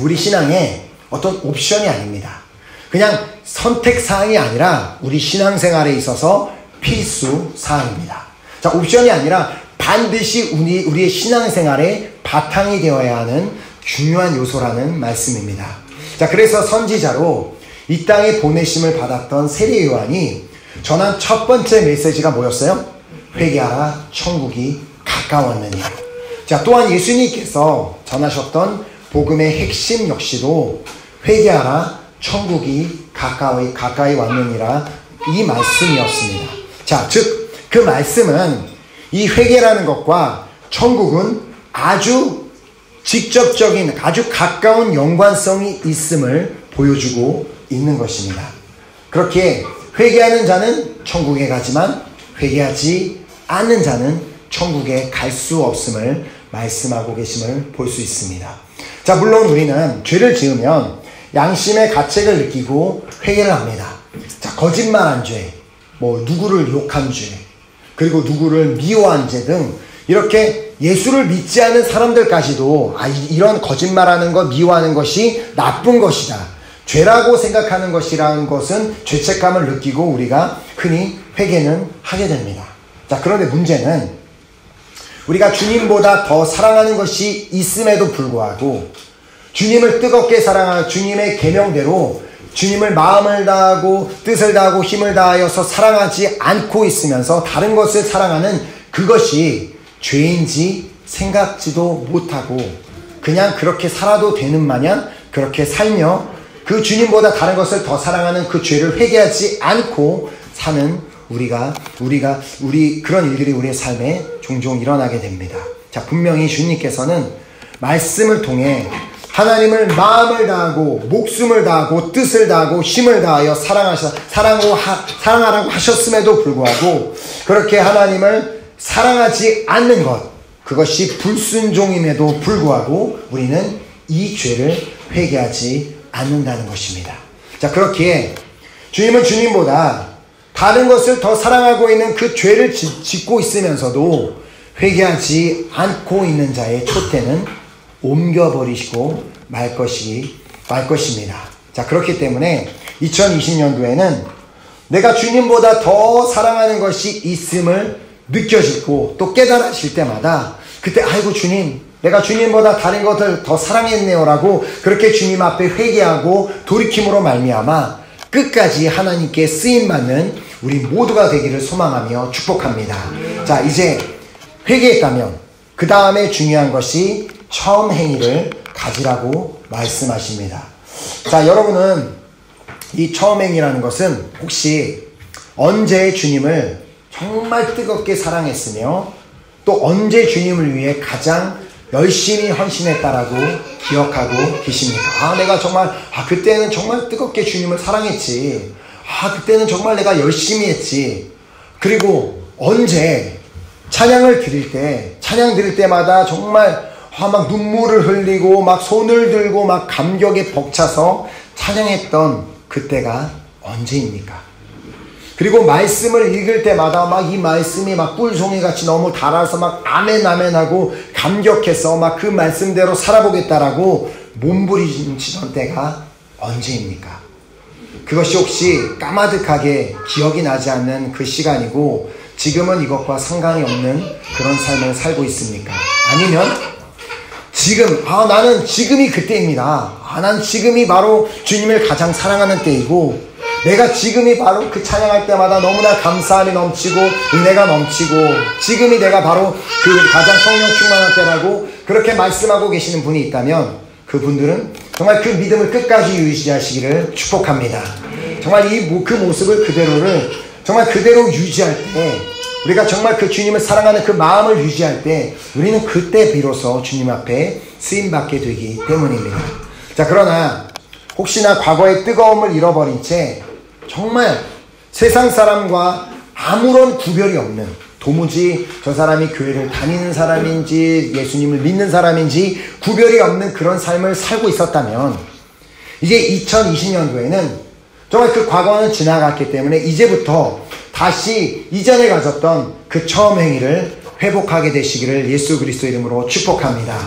우리 신앙의 어떤 옵션이 아닙니다. 그냥 선택 사항이 아니라 우리 신앙생활에 있어서 필수 사항입니다. 자, 옵션이 아니라 반드시 우리, 우리의 신앙생활의 바탕이 되어야 하는 중요한 요소라는 말씀입니다. 자, 그래서 선지자로 이 땅에 보내심을 받았던 세례 요한이 전한 첫 번째 메시지가 뭐였어요? 회개하라 천국이 가까웠느니라. 자, 또한 예수님께서 전하셨던 복음의 핵심 역시도 회개하라 천국이 가까이 가까이 왔느니라 이 말씀이었습니다. 자, 즉 그 말씀은 이 회개라는 것과 천국은 아주 직접적인 아주 가까운 연관성이 있음을 보여주고 있는 것입니다. 그렇게 회개하는 자는 천국에 가지만 회개하지 않는 자는 천국에 갈 수 없음을 말씀하고 계심을 볼 수 있습니다. 자, 물론 우리는 죄를 지으면 양심의 가책을 느끼고 회개를 합니다. 자, 거짓말한 죄, 뭐 누구를 욕한 죄, 그리고 누구를 미워한 죄 등 이렇게 예수를 믿지 않은 사람들까지도 아, 이런 거짓말하는 것, 미워하는 것이 나쁜 것이다. 죄라고 생각하는 것이라는 것은 죄책감을 느끼고 우리가 흔히 회개는 하게 됩니다. 자, 그런데 문제는 우리가 주님보다 더 사랑하는 것이 있음에도 불구하고 주님을 뜨겁게 사랑하는 주님의 계명대로 주님을 마음을 다하고 뜻을 다하고 힘을 다하여서 사랑하지 않고 있으면서 다른 것을 사랑하는 그것이 죄인지 생각지도 못하고 그냥 그렇게 살아도 되는 마냥 그렇게 살며 그 주님보다 다른 것을 더 사랑하는 그 죄를 회개하지 않고 사는 우리가 우리가 우리 그런 일들이 우리의 삶에 종종 일어나게 됩니다. 자, 분명히 주님께서는 말씀을 통해 하나님을 마음을 다하고 목숨을 다하고 뜻을 다하고 힘을 다하여 사랑하셔 사랑하고 하, 사랑하라고 하셨음에도 불구하고 그렇게 하나님을 사랑하지 않는 것 그것이 불순종임에도 불구하고 우리는 이 죄를 회개하지 않는다는 것입니다. 자 그렇기에 주님은 주님보다 다른 것을 더 사랑하고 있는 그 죄를 짓고 있으면서도 회개하지 않고 있는 자의 촛대는 옮겨버리시고 말 것이 말 것입니다. 자 그렇기 때문에 2020년도에는 내가 주님보다 더 사랑하는 것이 있음을 느껴지고 또 깨달으실 때마다 그때 아이고 주님 내가 주님보다 다른 것을 더 사랑했네요라고 그렇게 주님 앞에 회개하고 돌이킴으로 말미암아 끝까지 하나님께 쓰임 받는 우리 모두가 되기를 소망하며 축복합니다. 자 이제 회개했다면 그 다음에 중요한 것이 처음 행위를 가지라고 말씀하십니다. 자, 여러분은 이 처음 행위라는 것은 혹시 언제 주님을 정말 뜨겁게 사랑했으며 또 언제 주님을 위해 가장 열심히 헌신했다라고 기억하고 계십니까? 아, 내가 정말, 아, 그때는 정말 뜨겁게 주님을 사랑했지. 아, 그때는 정말 내가 열심히 했지. 그리고 언제 찬양을 드릴 때, 찬양 드릴 때마다 정말 아, 막 눈물을 흘리고 막 손을 들고 막 감격에 벅차서 찬양했던 그때가 언제입니까? 그리고 말씀을 읽을 때마다 막 이 말씀이 막 꿀송이 같이 너무 달아서 막 아멘 아멘 하고 감격해서 막 그 말씀대로 살아보겠다라고 몸부림치던 때가 언제입니까? 그것이 혹시 까마득하게 기억이 나지 않는 그 시간이고 지금은 이것과 상관이 없는 그런 삶을 살고 있습니까? 아니면 지금 아 나는 지금이 그때입니다. 아 난 지금이 바로 주님을 가장 사랑하는 때이고 내가 지금이 바로 그 찬양할 때마다 너무나 감사함이 넘치고 은혜가 넘치고 지금이 내가 바로 그 가장 성령 충만한 때라고 그렇게 말씀하고 계시는 분이 있다면 그분들은 정말 그 믿음을 끝까지 유지하시기를 축복합니다. 정말 이 그 모습을 그대로를 정말 그대로 유지할 때 우리가 정말 그 주님을 사랑하는 그 마음을 유지할 때 우리는 그때 비로소 주님 앞에 쓰임 받게 되기 때문입니다. 자, 그러나 혹시나 과거의 뜨거움을 잃어버린 채 정말 세상 사람과 아무런 구별이 없는 도무지 저 사람이 교회를 다니는 사람인지 예수님을 믿는 사람인지 구별이 없는 그런 삶을 살고 있었다면 이제 2020년도에는 정말 그 과거는 지나갔기 때문에 이제부터 다시 이전에 가졌던 그 처음 행위를 회복하게 되시기를 예수 그리스도 이름으로 축복합니다.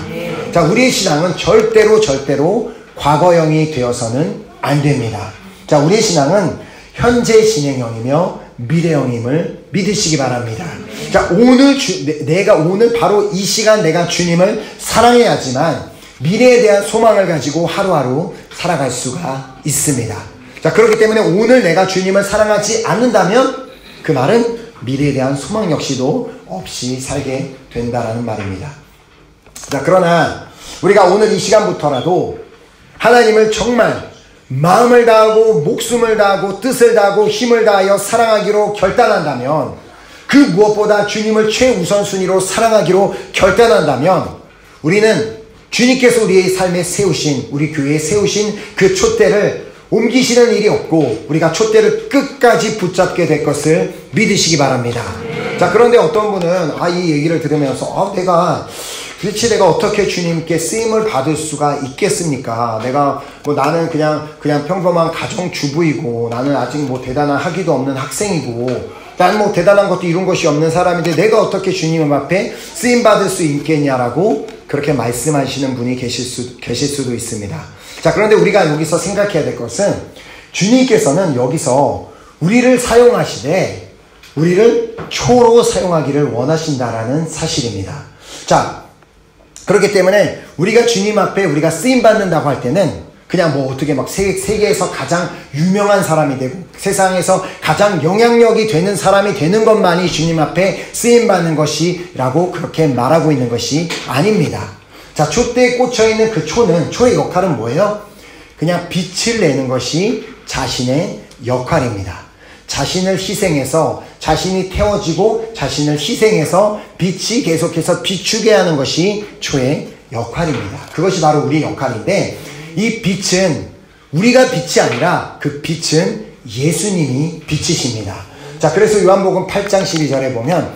자, 우리의 신앙은 절대로 절대로 과거형이 되어서는 안 됩니다. 자, 우리의 신앙은 현재 진행형이며 미래형임을 믿으시기 바랍니다. 자, 오늘 주, 내, 가 오늘 바로 이 시간 내가 주님을 사랑해야지만 미래에 대한 소망을 가지고 하루하루 살아갈 수가 있습니다. 자, 그렇기 때문에 오늘 내가 주님을 사랑하지 않는다면 그 말은 미래에 대한 소망 역시도 없이 살게 된다라는 말입니다. 자, 그러나 우리가 오늘 이 시간부터라도 하나님을 정말 마음을 다하고 목숨을 다하고 뜻을 다하고 힘을 다하여 사랑하기로 결단한다면 그 무엇보다 주님을 최우선순위로 사랑하기로 결단한다면 우리는 주님께서 우리의 삶에 세우신 우리 교회에 세우신 그 촛대를 옮기시는 일이 없고 우리가 촛대를 끝까지 붙잡게 될 것을 믿으시기 바랍니다. 자, 그런데 어떤 분은 아, 이 얘기를 들으면서 아, 내가 도대체 내가 어떻게 주님께 쓰임을 받을 수가 있겠습니까? 내가 뭐 나는 그냥 그냥 평범한 가정 주부이고 나는 아직 뭐 대단한 학위도 없는 학생이고 나는 뭐 대단한 것도 이룬 것이 없는 사람인데 내가 어떻게 주님 앞에 쓰임 받을 수 있겠냐라고 그렇게 말씀하시는 분이 계실 수 계실 수도 있습니다. 자, 그런데 우리가 여기서 생각해야 될 것은 주님께서는 여기서 우리를 사용하시되 우리를 초로 사용하기를 원하신다라는 사실입니다. 자, 그렇기 때문에 우리가 주님 앞에 우리가 쓰임 받는다고 할 때는 그냥 뭐 어떻게 막 세, 세계에서 가장 유명한 사람이 되고 세상에서 가장 영향력이 되는 사람이 되는 것만이 주님 앞에 쓰임 받는 것이라고 그렇게 말하고 있는 것이 아닙니다. 자, 촛대에 꽂혀 있는 그 초는, 초의 역할은 뭐예요? 그냥 빛을 내는 것이 자신의 역할입니다. 자신을 희생해서 자신이 태워지고 자신을 희생해서 빛이 계속해서 비추게 하는 것이 초의 역할입니다. 그것이 바로 우리의 역할인데 이 빛은 우리가 빛이 아니라 그 빛은 예수님이 빛이십니다. 자, 그래서 요한복음 8장 12절에 보면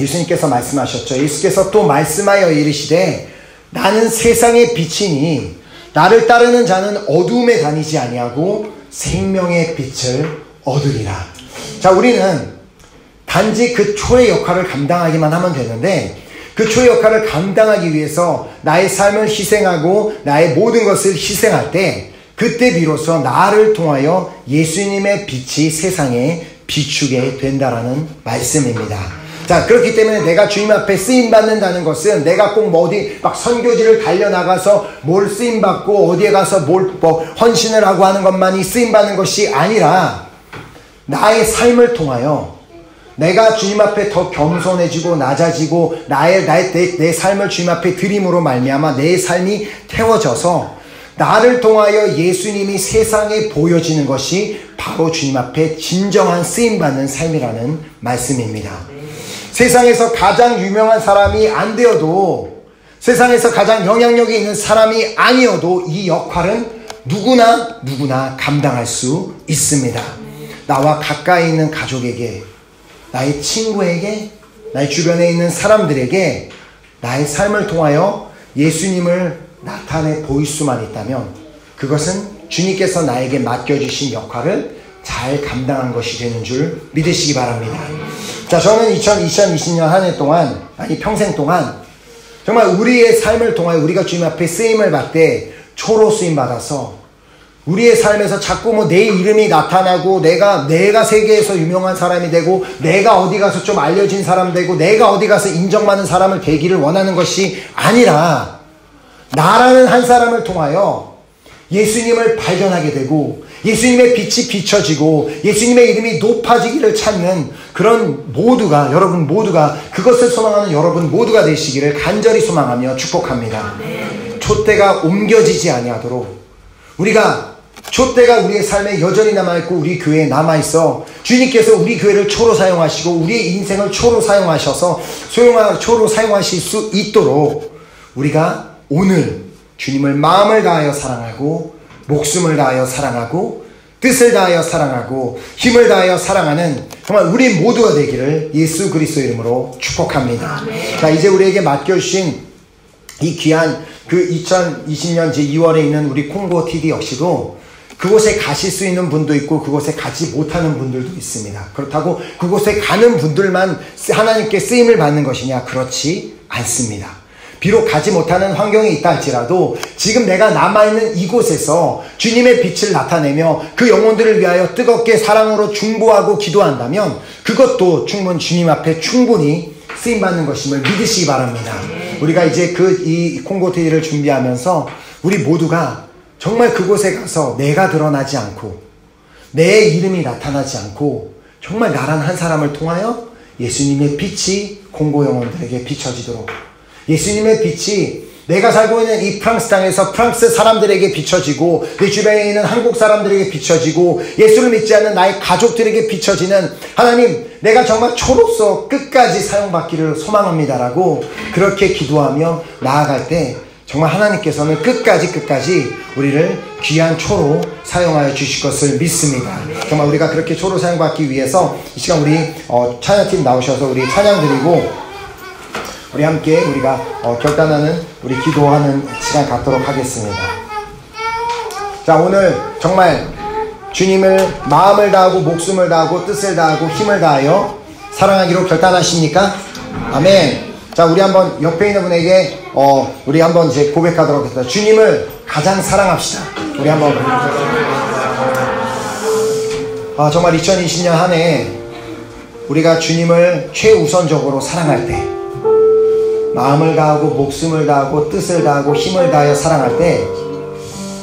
예수님께서 말씀하셨죠. 예수께서 또 말씀하여 이르시되 나는 세상의 빛이니 나를 따르는 자는 어둠에 다니지 아니하고 생명의 빛을 얻으리라. 자, 우리는 단지 그 초의 역할을 감당하기만 하면 되는데 그 초의 역할을 감당하기 위해서 나의 삶을 희생하고 나의 모든 것을 희생할 때 그때 비로소 나를 통하여 예수님의 빛이 세상에 비추게 된다라는 말씀입니다. 자, 그렇기 때문에 내가 주님 앞에 쓰임 받는다는 것은 내가 꼭 뭐 어디 막 선교지를 달려나가서 뭘 쓰임 받고 어디에 가서 뭘 뭐 헌신을 하고 하는 것만이 쓰임 받는 것이 아니라 나의 삶을 통하여 내가 주님 앞에 더 겸손해지고 낮아지고 나의 나의 내, 내 삶을 주님 앞에 드림으로 말미암아 내 삶이 태워져서 나를 통하여 예수님이 세상에 보여지는 것이 바로 주님 앞에 진정한 쓰임 받는 삶이라는 말씀입니다. 세상에서 가장 유명한 사람이 안 되어도 세상에서 가장 영향력이 있는 사람이 아니어도 이 역할은 누구나 누구나 감당할 수 있습니다. 나와 가까이 있는 가족에게, 나의 친구에게, 나의 주변에 있는 사람들에게 나의 삶을 통하여 예수님을 나타내 보일 수만 있다면 그것은 주님께서 나에게 맡겨주신 역할을 잘 감당한 것이 되는 줄 믿으시기 바랍니다. 자, 저는 2000, 2020년 한 해 동안, 아니 평생 동안, 정말 우리의 삶을 통하여 우리가 주님 앞에 쓰임을 받되 초로 쓰임 받아서 우리의 삶에서 자꾸 뭐 내 이름이 나타나고 내가 내가 세계에서 유명한 사람이 되고 내가 어디 가서 좀 알려진 사람 되고 내가 어디 가서 인정받는 사람을 되기를 원하는 것이 아니라 나라는 한 사람을 통하여 예수님을 발견하게 되고 예수님의 빛이 비춰지고 예수님의 이름이 높아지기를 찾는 그런 모두가 여러분 모두가 그것을 소망하는 여러분 모두가 되시기를 간절히 소망하며 축복합니다. 촛대가 옮겨지지 아니하도록 우리가 촛대가 우리의 삶에 여전히 남아있고 우리 교회에 남아있어 주님께서 우리 교회를 초로 사용하시고 우리의 인생을 초로 사용하셔서 소용하 초로 사용하실 수 있도록 우리가 오늘 주님을 마음을 다하여 사랑하고 목숨을 다하여 사랑하고 뜻을 다하여 사랑하고 힘을 다하여 사랑하는 정말 우리 모두가 되기를 예수 그리스도 이름으로 축복합니다. 자 이제 우리에게 맡겨주신 이 귀한 그 2020년 제2월에 있는 우리 콩고 TV 역시도 그곳에 가실 수 있는 분도 있고 그곳에 가지 못하는 분들도 있습니다. 그렇다고 그곳에 가는 분들만 하나님께 쓰임을 받는 것이냐? 그렇지 않습니다. 비록 가지 못하는 환경에 있다 할지라도 지금 내가 남아있는 이곳에서 주님의 빛을 나타내며 그 영혼들을 위하여 뜨겁게 사랑으로 중보하고 기도한다면 그것도 충분 주님 앞에 충분히 쓰임받는 것임을 믿으시기 바랍니다. 우리가 이제 그 이 콩고테이를 준비하면서 우리 모두가 정말 그곳에 가서 내가 드러나지 않고 내 이름이 나타나지 않고 정말 나란 한 사람을 통하여 예수님의 빛이 공고 영혼들에게 비춰지도록 예수님의 빛이 내가 살고 있는 이 프랑스 땅에서 프랑스 사람들에게 비춰지고 내 주변에 있는 한국 사람들에게 비춰지고 예수를 믿지 않는 나의 가족들에게 비춰지는 하나님 내가 정말 초로서 끝까지 사용받기를 소망합니다라고 그렇게 기도하며 나아갈 때 정말 하나님께서는 끝까지 끝까지 우리를 귀한 초로 사용하여 주실 것을 믿습니다. 정말 우리가 그렇게 초로 사용받기 위해서 이 시간 우리 어, 찬양팀 나오셔서 우리 찬양 드리고 우리 함께 우리가 어, 결단하는 우리 기도하는 시간 갖도록 하겠습니다. 자, 오늘 정말 주님을 마음을 다하고 목숨을 다하고 뜻을 다하고 힘을 다하여 사랑하기로 결단하십니까? 아멘. 자, 우리 한번 옆에 있는 분에게 어, 우리 한번 이제 고백하도록 하겠습니다. 주님을 가장 사랑합시다. 우리 한번 아, 정말 2020년 한 해 우리가 주님을 최우선적으로 사랑할 때 마음을 다하고 목숨을 다하고 뜻을 다하고 힘을 다하여 사랑할 때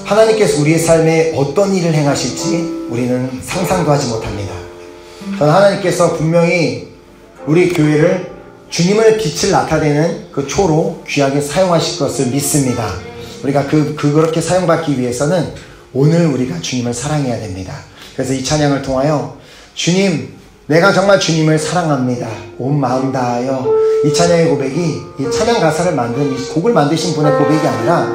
하나님께서 우리의 삶에 어떤 일을 행하실지 우리는 상상도 하지 못합니다. 저는 하나님께서 분명히 우리 교회를 주님의 빛을 나타내는 그 초로 귀하게 사용하실 것을 믿습니다. 우리가 그, 그 그렇게 사용받기 위해서는 오늘 우리가 주님을 사랑해야 됩니다. 그래서 이 찬양을 통하여 주님 내가 정말 주님을 사랑합니다. 온 마음 다하여 이 찬양의 고백이 이 찬양 가사를 만든 이 곡을 만드신 분의 고백이 아니라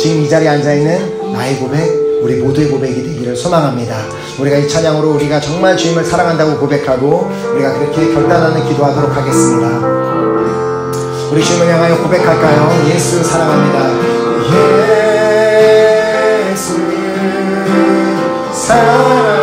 지금 이 자리에 앉아 있는 나의 고백, 우리 모두의 고백이 되기를 소망합니다. 우리가 이 찬양으로 우리가 정말 주님을 사랑한다고 고백하고 우리가 그렇게 결단하는 기도하도록 하겠습니다. 우리 주님을 향하여 고백할까요? 예수 사랑합니다. 예수 사랑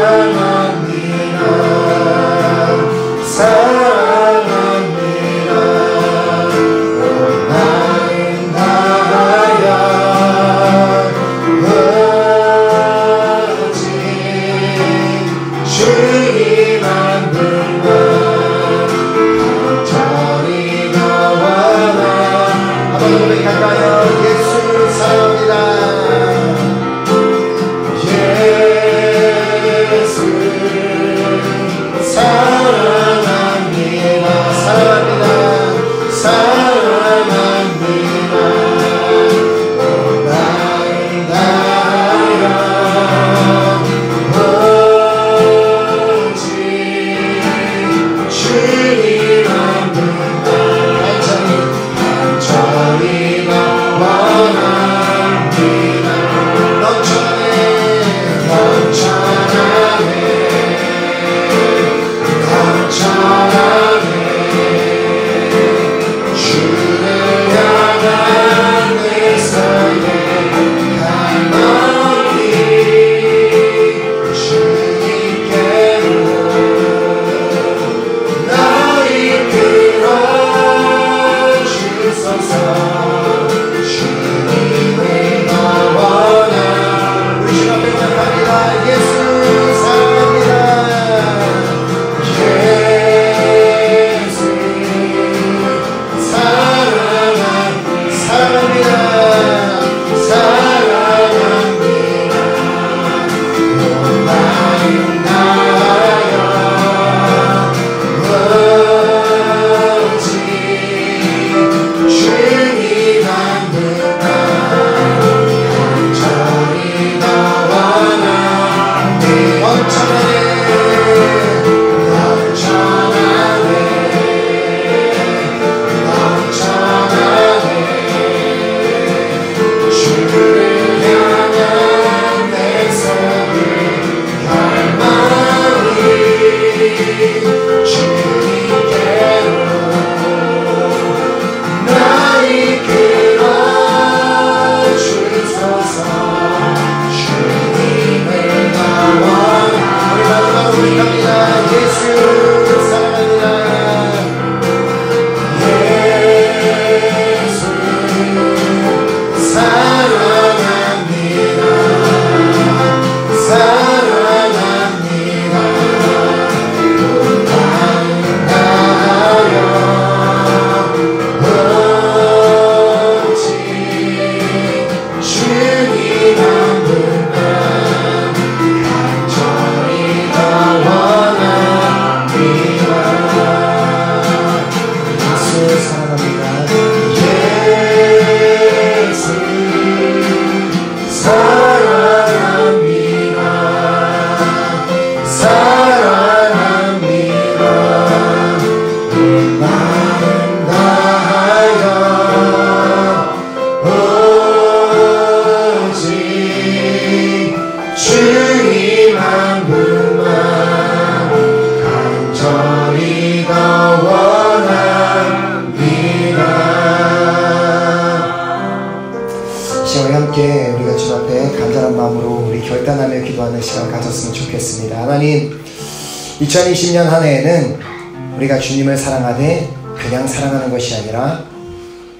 주님을 사랑하되 그냥 사랑하는 것이 아니라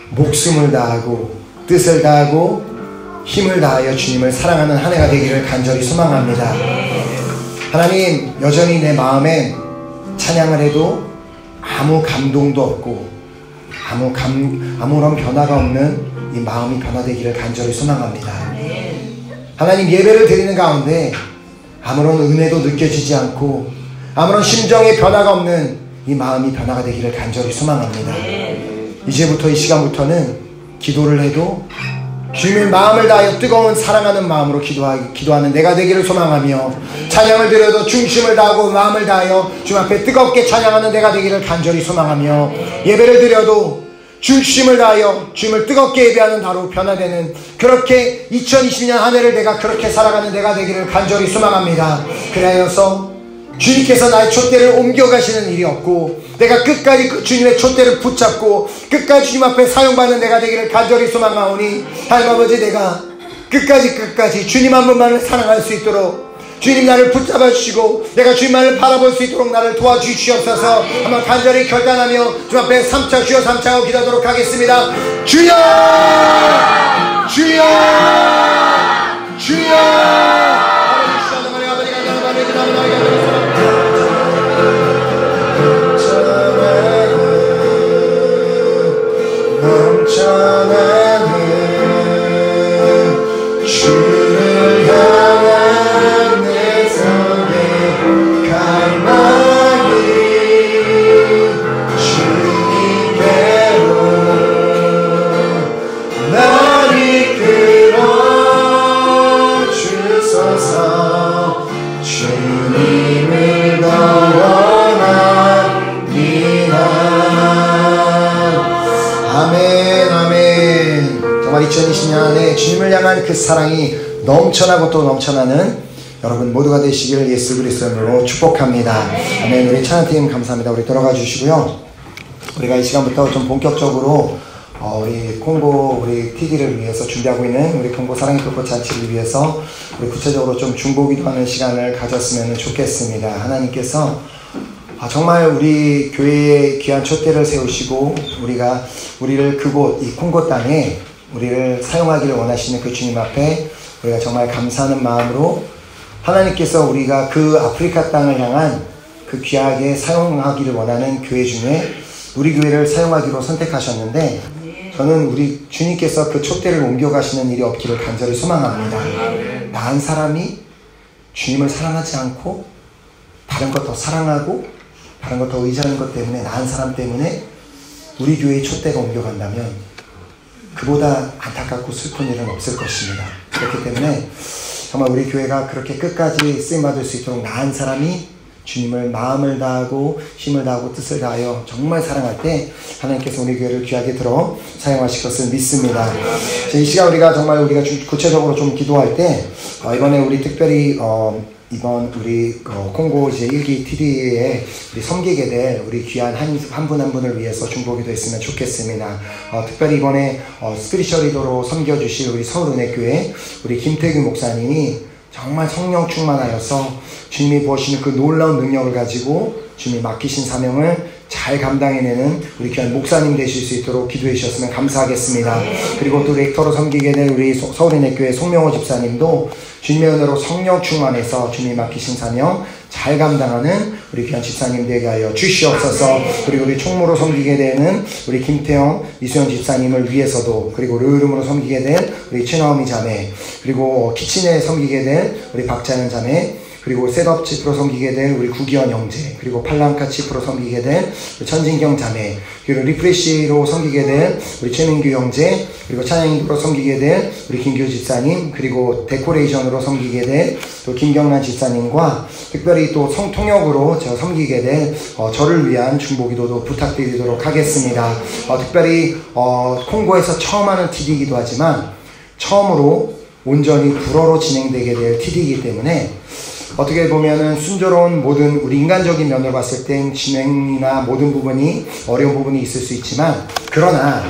목숨을 다하고 뜻을 다하고 힘을 다하여 주님을 사랑하는 한 해가 되기를 간절히 소망합니다. 하나님 여전히 내 마음에 찬양을 해도 아무 감동도 없고 아무 감, 아무런 변화가 없는 이 마음이 변화되기를 간절히 소망합니다. 하나님 예배를 드리는 가운데 아무런 은혜도 느껴지지 않고 아무런 심정의 변화가 없는 이 마음이 변화가 되기를 간절히 소망합니다. 이제부터 이 시간부터는 기도를 해도 주님의 마음을 다하여 뜨거운 사랑하는 마음으로 기도하, 기도하는 내가 되기를 소망하며 찬양을 드려도 중심을 다하고 마음을 다하여 주님 앞에 뜨겁게 찬양하는 내가 되기를 간절히 소망하며 예배를 드려도 중심을 다하여 주님을 뜨겁게 예배하는 나로 변화되는 그렇게 2020년 한 해를 내가 그렇게 살아가는 내가 되기를 간절히 소망합니다. 그래서 주님께서 나의 촛대를 옮겨가시는 일이 없고 내가 끝까지 그 주님의 촛대를 붙잡고 끝까지 주님 앞에 사용받는 내가 되기를 간절히 소망하오니 하나님 아버지 내가 끝까지 끝까지 주님 한 분만을 사랑할 수 있도록 주님 나를 붙잡아 주시고 내가 주님만을 바라볼 수 있도록 나를 도와주시옵소서. 한번 간절히 결단하며 주 앞에 3차 주여 3차 하고 기도하도록 하겠습니다. 주여! 주여! 주여 chana 향한 그 사랑이 넘쳐나고 또 넘쳐나는 여러분 모두가 되시기를 예수 그리스도로 축복합니다. 아멘. 우리 찬양팀 감사합니다. 우리 들어가 주시고요. 우리가 이 시간부터 좀 본격적으로 어, 우리 콩고 우리 TD를 위해서 준비하고 있는 우리 콩고 사랑의 불꽃 잔치를 위해서 우리 구체적으로 좀 중보기도하는 시간을 가졌으면 좋겠습니다. 하나님께서 아, 정말 우리 교회에 귀한 촛대를 세우시고 우리가 우리를 그곳 이 콩고 땅에 우리를 사용하기를 원하시는 그 주님 앞에 우리가 정말 감사하는 마음으로 하나님께서 우리가 그 아프리카 땅을 향한 그 귀하게 사용하기를 원하는 교회 중에 우리 교회를 사용하기로 선택하셨는데 저는 우리 주님께서 그 촛대를 옮겨가시는 일이 없기를 간절히 소망합니다. 나은 사람이 주님을 사랑하지 않고 다른 것 더 사랑하고 다른 것 더 의지하는 것 때문에 나은 사람 때문에 우리 교회의 촛대가 옮겨간다면 그보다 안타깝고 슬픈 일은 없을 것입니다. 그렇기 때문에 정말 우리 교회가 그렇게 끝까지 쓰임받을 수 있도록 나은 사람이 주님을 마음을 다하고 힘을 다하고 뜻을 다하여 정말 사랑할 때 하나님께서 우리 교회를 귀하게 들어 사용하실 것을 믿습니다. 이 시간 우리가 정말 우리가 구체적으로 좀 기도할 때 어, 이번에 우리 특별히 어, 이번 우리 어, 콩고 이제 일기 TV에 우리 섬기게 될 우리 귀한 한한 분한 한 분을 위해서 중보기도 했으면 좋겠습니다. 어, 특별히 이번에 어, 스피리처 리더로 섬겨주실 우리 서울은혜교회 우리 김태규 목사님이 정말 성령 충만하여서 주님이 보시는 그 놀라운 능력을 가지고 주님이 맡기신 사명을 잘 감당해내는 우리 귀한 목사님 되실 수 있도록 기도해 주셨으면 감사하겠습니다. 그리고 또 렉터로 섬기게 된 우리 서울인내교회 송명호 집사님도 주님의 은혜로 성령 충만해서 주님이 맡기신 사명 잘 감당하는 우리 귀한 집사님 되게 하여 주시옵소서 그리고 우리 총무로 섬기게 되는 우리 김태영, 이수영 집사님을 위해서도 그리고 르름으로 섬기게 된 우리 최나오미 자매 그리고 키친에 섬기게 된 우리 박자연 자매 그리고 셋업 치프로 섬기게 된 우리 구기현 형제, 그리고 팔랑카 치프로 섬기게 된 천진경 자매, 그리고 refresh로 섬기게 된 우리 최민규 형제, 그리고 찬양인으로 섬기게 된 우리 김규 집사님, 그리고 데코레이션으로 섬기게 된 또 김경란 집사님과 특별히 또 성통역으로 제가 섬기게 된 어, 저를 위한 중보기도도 부탁드리도록 하겠습니다. 어, 특별히 어, 콩고에서 처음 하는 TD이기도 하지만 처음으로 온전히 불어로 진행되게 될 TD이기 때문에 어떻게 보면은 순조로운 모든 우리 인간적인 면을 봤을 땐 진행이나 모든 부분이 어려운 부분이 있을 수 있지만 그러나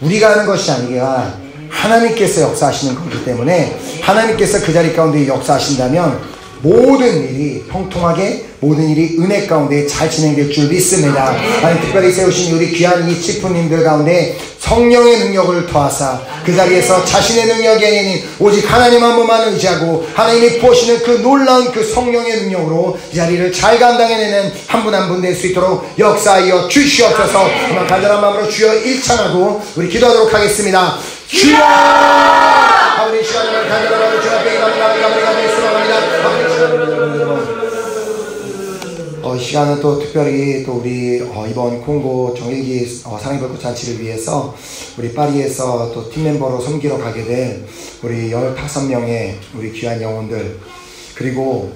우리가 하는 것이 아니라 하나님께서 역사하시는 거기 때문에 하나님께서 그 자리 가운데 역사하신다면 모든 일이 통통하게 모든 일이 은혜 가운데 잘 진행될 줄 믿습니다. 하나님 특별히 세우신 우리 귀한 이 치프님들 가운데 성령의 능력을 더하사 그 자리에서 자신의 능력이 아닌 오직 하나님 한 분만 의지하고 하나님이 보시는 그 놀라운 그 성령의 능력으로 이 자리를 잘 감당해내는 한 분 한 분 될 수 있도록 역사하여 주시옵소서 한번 간절한 마음으로 주여 일창하고 우리 기도하도록 하겠습니다. 주여! 아버지 시간을 간절한 마음으로 주 앞에 이 시간은 또 특별히 또 우리 어, 이번 콩고 정일기 어, 사랑의 불꽃 잔치를 위해서 우리 파리에서 또 팀 멤버로 섬기러 가게 된 우리 15명의 우리 귀한 영혼들 그리고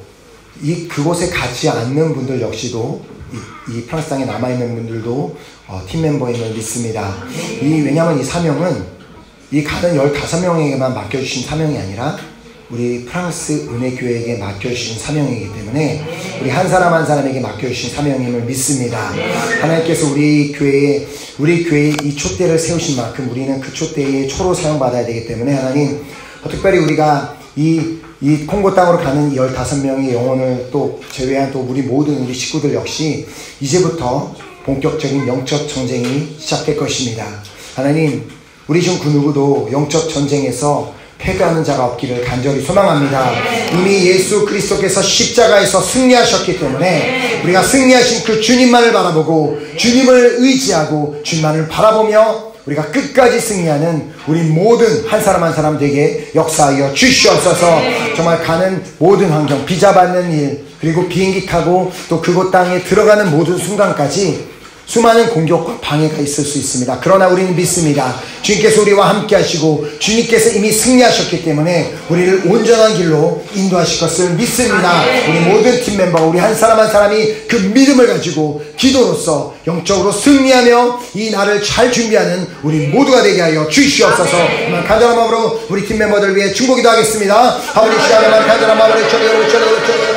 이 그곳에 가지 않는 분들 역시도 이, 이 프랑스 땅에 남아 있는 분들도 어, 팀 멤버임을 믿습니다. 이 왜냐하면 이 사명은 이 가는 15명에게만 맡겨주신 사명이 아니라 우리 프랑스 은혜교회에게 맡겨주신 사명이기 때문에 우리 한 사람 한 사람에게 맡겨주신 사명임을 믿습니다. 하나님께서 우리 교회에 우리 교회에 이 촛대를 세우신 만큼 우리는 그 촛대의 초로 사용받아야 되기 때문에 하나님 특별히 우리가 이, 이 콩고 땅으로 가는 15명의 영혼을 또 제외한 또 우리 모든 우리 식구들 역시 이제부터 본격적인 영적 전쟁이 시작될 것입니다. 하나님, 우리 중 그 누구도 영적 전쟁에서 패배하는 자가 없기를 간절히 소망합니다. 이미 예수 그리스도께서 십자가에서 승리하셨기 때문에 우리가 승리하신 그 주님만을 바라보고 주님을 의지하고 주님만을 바라보며 우리가 끝까지 승리하는 우리 모든 한 사람 한 사람 되게 역사하여 주시옵소서 정말 가는 모든 환경 비자 받는 일 그리고 비행기 타고 또 그곳 땅에 들어가는 모든 순간까지 수많은 공격과 방해가 있을 수 있습니다. 그러나 우리는 믿습니다. 주님께서 우리와 함께 하시고 주님께서 이미 승리하셨기 때문에 우리를 온전한 길로 인도하실 것을 믿습니다. 우리 모든 팀 멤버, 우리 한 사람 한 사람이 그 믿음을 가지고 기도로서 영적으로 승리하며 이 날을 잘 준비하는 우리 모두가 되게 하여 주시옵소서. 간절한 마음으로 우리 팀 멤버들 위해 중보기도 하겠습니다. 아버지 시간에만 간절한 마음으로 저리로 저리로 저리로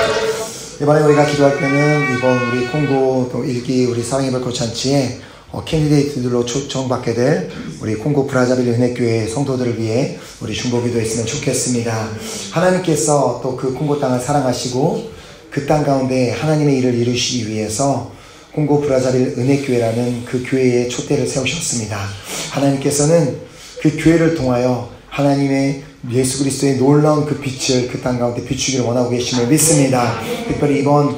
이번에 우리가 기도할 때는 이번 우리 콩고 또 일기 우리 사랑의 불꽃 잔치에 어, candidate들로 초청받게 될 우리 콩고 브라자빌 은혜교회 성도들을 위해 우리 중보기도 했으면 좋겠습니다. 하나님께서 또 그 콩고 땅을 사랑하시고 그 땅 가운데 하나님의 일을 이루시기 위해서 콩고 브라자빌 은혜교회라는 그 교회에 촛대를 세우셨습니다. 하나님께서는 그 교회를 통하여 하나님의 예수 그리스도의 놀라운 그 빛을 그 땅 가운데 비추기를 원하고 계심을 믿습니다. 특별히 이번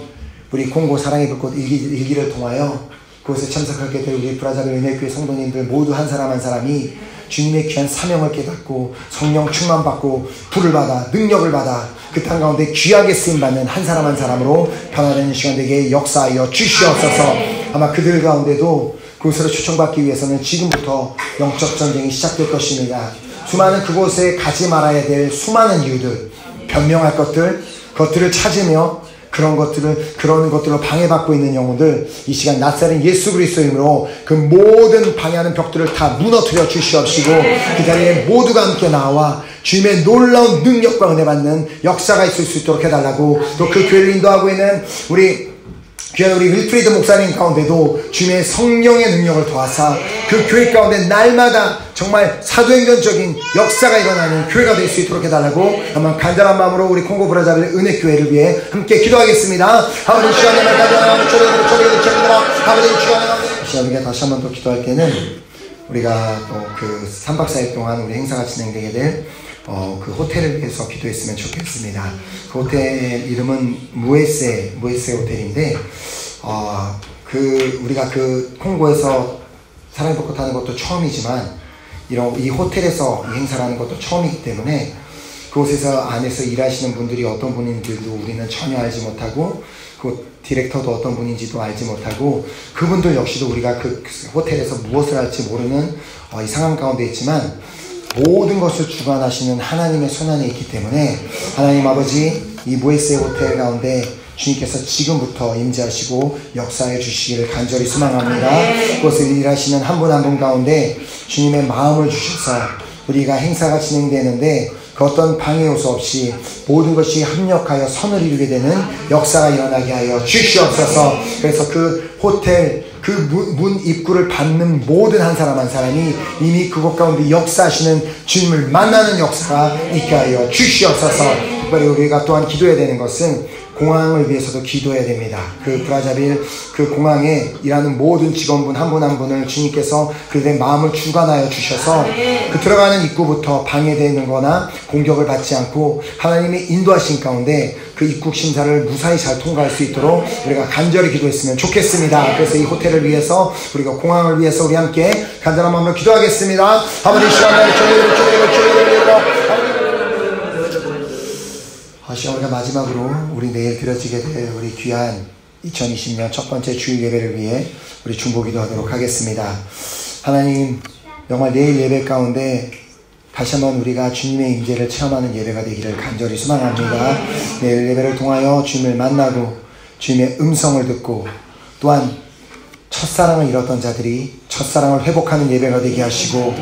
우리 콩고 사랑의 불꽃 일기, 일기 를 통하여 그곳에 참석하게 될 우리 브라자빌 은혜교회 성도님들 모두 한 사람 한 사람이 주님의 귀한 사명을 깨닫고 성령 충만 받고 불을 받아 능력을 받아 그 땅 가운데 귀하게 쓰임 받는 한 사람 한 사람으로 변화되는 시간 되게 역사하여 주시옵소서 아마 그들 가운데도 그곳으로 초청받기 위해서는 지금부터 영적 전쟁이 시작될 것입니다. 수많은 그곳에 가지 말아야 될 수많은 이유들, 변명할 것들, 것들을 찾으며 그런 것들을 그런 것들로 방해받고 있는 영혼들 이 시간 낯설은 예수 그리스도 이름으로 그 모든 방해하는 벽들을 다 무너뜨려 주시옵시고 그 자리에 모두가 함께 나와 주님의 놀라운 능력과 은혜 받는 역사가 있을 수 있도록 해달라고 또 그 교회를 인도하고 있는 우리 귀한 우리 윌프리드 목사님 가운데도 주님의 성령의 능력을 더하사 그 교회 가운데 날마다 정말 사도행전적인 역사가 일어나는 교회가 될 수 있도록 해달라고 한번 간절한 마음으로 우리 콩고 브라자빌 은혜교회를 위해 함께 기도하겠습니다. 아버지 시간에 간절한 초대드려 초대드려 초대드려 아버지 시간 우리가 다시 한번 또 기도할 때는 우리가 또 그 3박 4일 동안 우리 행사가 진행되게 될 어, 그 호텔을 위해서 기도했으면 좋겠습니다. 그 호텔 이름은 무에세, 무에세 호텔인데, 어, 그, 우리가 그 콩고에서 사랑의 벚꽃 하는 것도 처음이지만, 이런, 이 호텔에서 이 행사를 하는 것도 처음이기 때문에, 그곳에서 안에서 일하시는 분들이 어떤 분인지도 우리는 전혀 알지 못하고, 그 디렉터도 어떤 분인지도 알지 못하고, 그분들 역시도 우리가 그 호텔에서 무엇을 할지 모르는 어, 이 상황 가운데 있지만, 모든 것을 주관하시는 하나님의 손안에 있기 때문에 하나님 아버지 이 모에스 호텔 가운데 주님께서 지금부터 임재하시고 역사해 주시기를 간절히 소망합니다. 그것을 일하시는 한분 한분 가운데 주님의 마음을 주셔서 우리가 행사가 진행되는데 그 어떤 방해 요소 없이 모든 것이 합력하여 선을 이루게 되는 역사가 일어나게 하여 주시옵소서. 그래서 그 호텔 그문 입구를 받는 모든 한 사람 한 사람이 이미 그곳 가운데 역사하시는 주님을 만나는 역사가 있게 하여 주시옵소서. 특별히 우리가 또한 기도해야 되는 것은 공항을 위해서도 기도해야 됩니다. 그 브라자빌 그 공항에 일하는 모든 직원분 한 분한 한 분을 주님께서 그들의 마음을 주관하여 주셔서 그 들어가는 입구부터 방해되는 거나 공격을 받지 않고 하나님의 인도하신 가운데 그 입국 심사를 무사히 잘 통과할 수 있도록 우리가 간절히 기도했으면 좋겠습니다. 그래서 이 호텔을 위해서 우리가 공항을 위해서 우리 함께 간절한 마음으로 기도하겠습니다. 아버지 시간을 주님으로 주님으로 주님으로 하 시오 우리가 마지막으로 우리 내일 드려지게 될 우리 귀한 2020년 첫 번째 주일 예배를 위해 우리 중보기도 하도록 하겠습니다. 하나님 정말 내일 예배 가운데 다시 한번 우리가 주님의 임재를 체험하는 예배가 되기를 간절히 소망합니다. 내일 예배를 통하여 주님을 만나고 주님의 음성을 듣고 또한 첫사랑을 잃었던 자들이 첫사랑을 회복하는 예배가 되게 하시고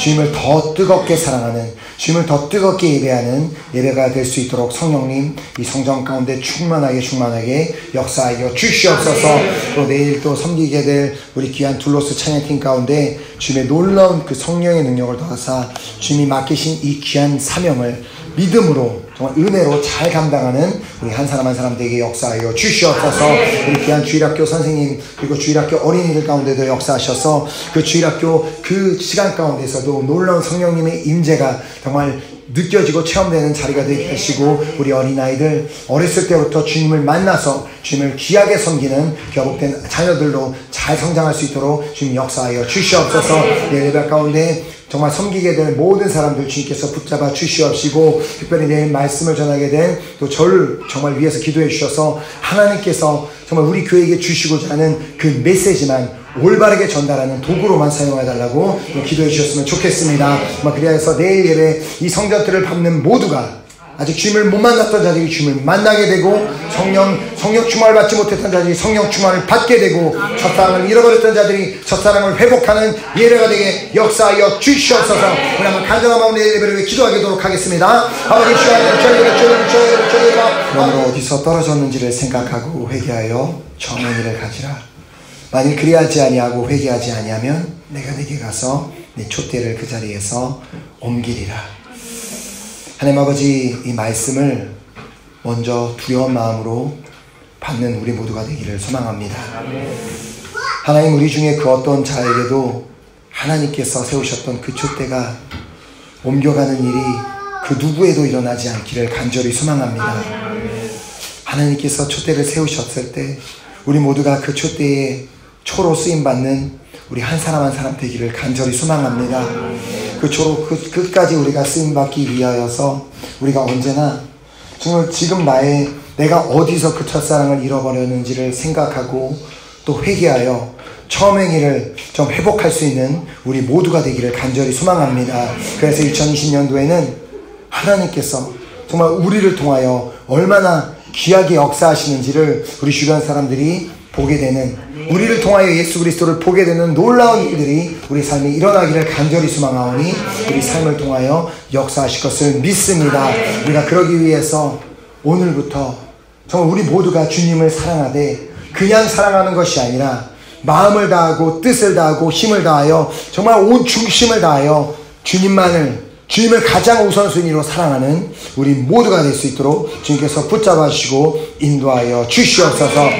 주님을 더 뜨겁게 사랑하는 주님을 더 뜨겁게 예배하는 예배가 될 수 있도록 성령님 이 성전 가운데 충만하게 충만하게 역사하여 주시옵소서. 또 내일 또 섬기게 될 우리 귀한 둘로스 찬양팀 가운데 주님의 놀라운 그 성령의 능력을 더하사 주님이 맡기신 이 귀한 사명을 믿음으로 정말 은혜로 잘 감당하는 우리 한 사람 한 사람 되게 역사하여 주시옵소서. 우리 귀한 주일학교 선생님 그리고 주일학교 어린이들 가운데도 역사하셔서 그 주일학교 그 시간 가운데서도 놀라운 성령님의 임재가 정말 느껴지고 체험되는 자리가 되게 하시고 우리 어린아이들 어렸을 때부터 주님을 만나서 주님을 귀하게 섬기는 결복된 자녀들로 잘 성장할 수 있도록 주님 역사하여 주시옵소서. 내 예배 가운데 정말 섬기게 될 모든 사람들 주님께서 붙잡아 주시옵시고 특별히 내일 말씀을 전하게 된 또 저를 정말 위해서 기도해 주셔서 하나님께서 정말 우리 교회에게 주시고자 하는 그 메시지만 올바르게 전달하는 도구로만 사용해 달라고 기도해 주셨으면 좋겠습니다. 그래서 내일 예배 이 성전들을 밟는 모두가 아직 주님을 못 만났던 자들이 주님을 만나게 되고 성령 성령 충만을 받지 못했던 자들이 성령 충만을 받게 되고 첫사랑을 잃어버렸던 자들이 첫사랑을 회복하는 예배가 되게 역사하여 주시옵소서. 우리 한번 간절한 마음으로 예배를 위해 기도하도록 하겠습니다. 아버지 주여 저희가 저희가 저희가 그러므로 어디서 떨어졌는지를 생각하고 회개하여 일을 가지라. 만일 그리하지 아니하고 회개하지 아니하면 내가 내게 가서 내 촛대를 그 자리에서 옮기리라 하나님 아버지 이 말씀을 먼저 두려운 마음으로 받는 우리 모두가 되기를 소망합니다. 하나님 우리 중에 그 어떤 자에게도 하나님께서 세우셨던 그 촛대가 옮겨가는 일이 그 누구에도 일어나지 않기를 간절히 소망합니다. 하나님께서 촛대를 세우셨을 때 우리 모두가 그 촛대에 초로 쓰임 받는 우리 한 사람 한 사람 되기를 간절히 소망합니다. 그 초로 그 끝까지 우리가 쓰임 받기 위하여서 우리가 언제나 정말 지금 나의 내가 어디서 그 첫사랑을 잃어버렸는지를 생각하고 또 회개하여 처음 행위를 좀 회복할 수 있는 우리 모두가 되기를 간절히 소망합니다. 그래서 2020년도에는 하나님께서 정말 우리를 통하여 얼마나 귀하게 역사하시는지를 우리 주변 사람들이 보게 되는 우리를 통하여 예수 그리스도를 보게 되는 놀라운 일들이 우리 삶에 일어나기를 간절히 소망하오니 우리 삶을 통하여 역사하실 것을 믿습니다. 우리가 그러기 위해서 오늘부터 정말 우리 모두가 주님을 사랑하되 그냥 사랑하는 것이 아니라 마음을 다하고 뜻을 다하고 힘을 다하여 정말 온 중심을 다하여 주님만을 주님을 가장 우선순위로 사랑하는 우리 모두가 될 수 있도록 주님께서 붙잡아 주시고 인도하여 주시옵소서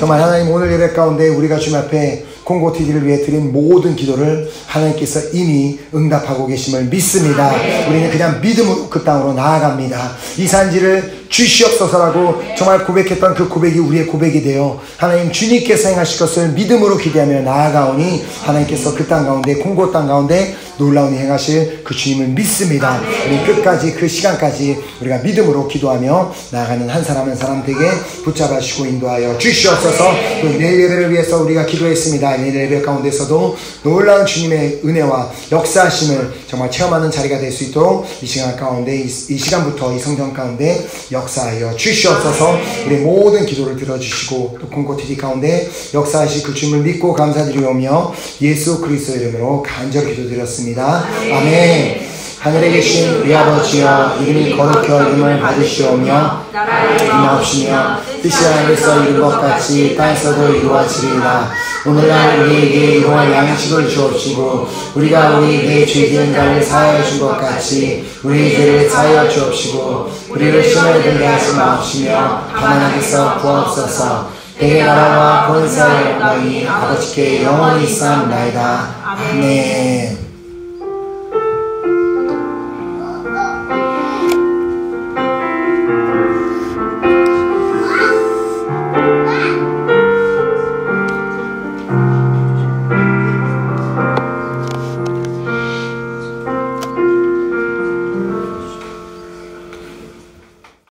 정말 하나님 오늘 예배 가운데 우리가 주님 앞에 공고 TV를 위해 드린 모든 기도를 하나님께서 이미 응답하고 계심을 믿습니다. 우리는 그냥 믿음으로 그 땅으로 나아갑니다. 이 산지를 주시옵소서라고 정말 고백했던 그 고백이 우리의 고백이 되어 하나님 주님께서 행하실 것을 믿음으로 기대하며 나아가오니 하나님께서 그 땅 가운데 공고 땅 가운데 놀라운 행하실 그 주님을 믿습니다. 우리 끝까지 그 시간까지 우리가 믿음으로 기도하며 나아가는 한 사람 한 사람 되게 붙잡아 주시고 인도하여 주시옵소서 내일 예배를 위해서 우리가 기도했습니다. 내일 예배 가운데서도 놀라운 주님의 은혜와 역사하심을 정말 체험하는 자리가 될 수 있도록 이 시간 가운데 이, 이 시간부터 이 성경 가운데 역사하여 주시옵소서 우리 모든 기도를 들어주시고 또 공고TV 가운데 역사하실 그 주님을 믿고 감사드리오며 예수 그리스도 이름으로 간절히 기도드렸습니다. 아멘. 하늘에 계신 우리 아버지여 이름이 거룩혀 이름을 받으시오며 나옵시며 뜻이 하늘에서 이룬 것 같이 땅에서도 이루어지리라 오늘날 우리에게 이러한 양식을 주옵시고 우리가 우리에게 죄지은 자를 사하여 준 것 같이 우리 죄를 사하여 주옵시고 우리를 시험에 들게 하지 마옵시며 다만 하게서 구하옵소서. 대개 나라와 권사의 영광이 아버지께 영원히 있사옵나이다. 아멘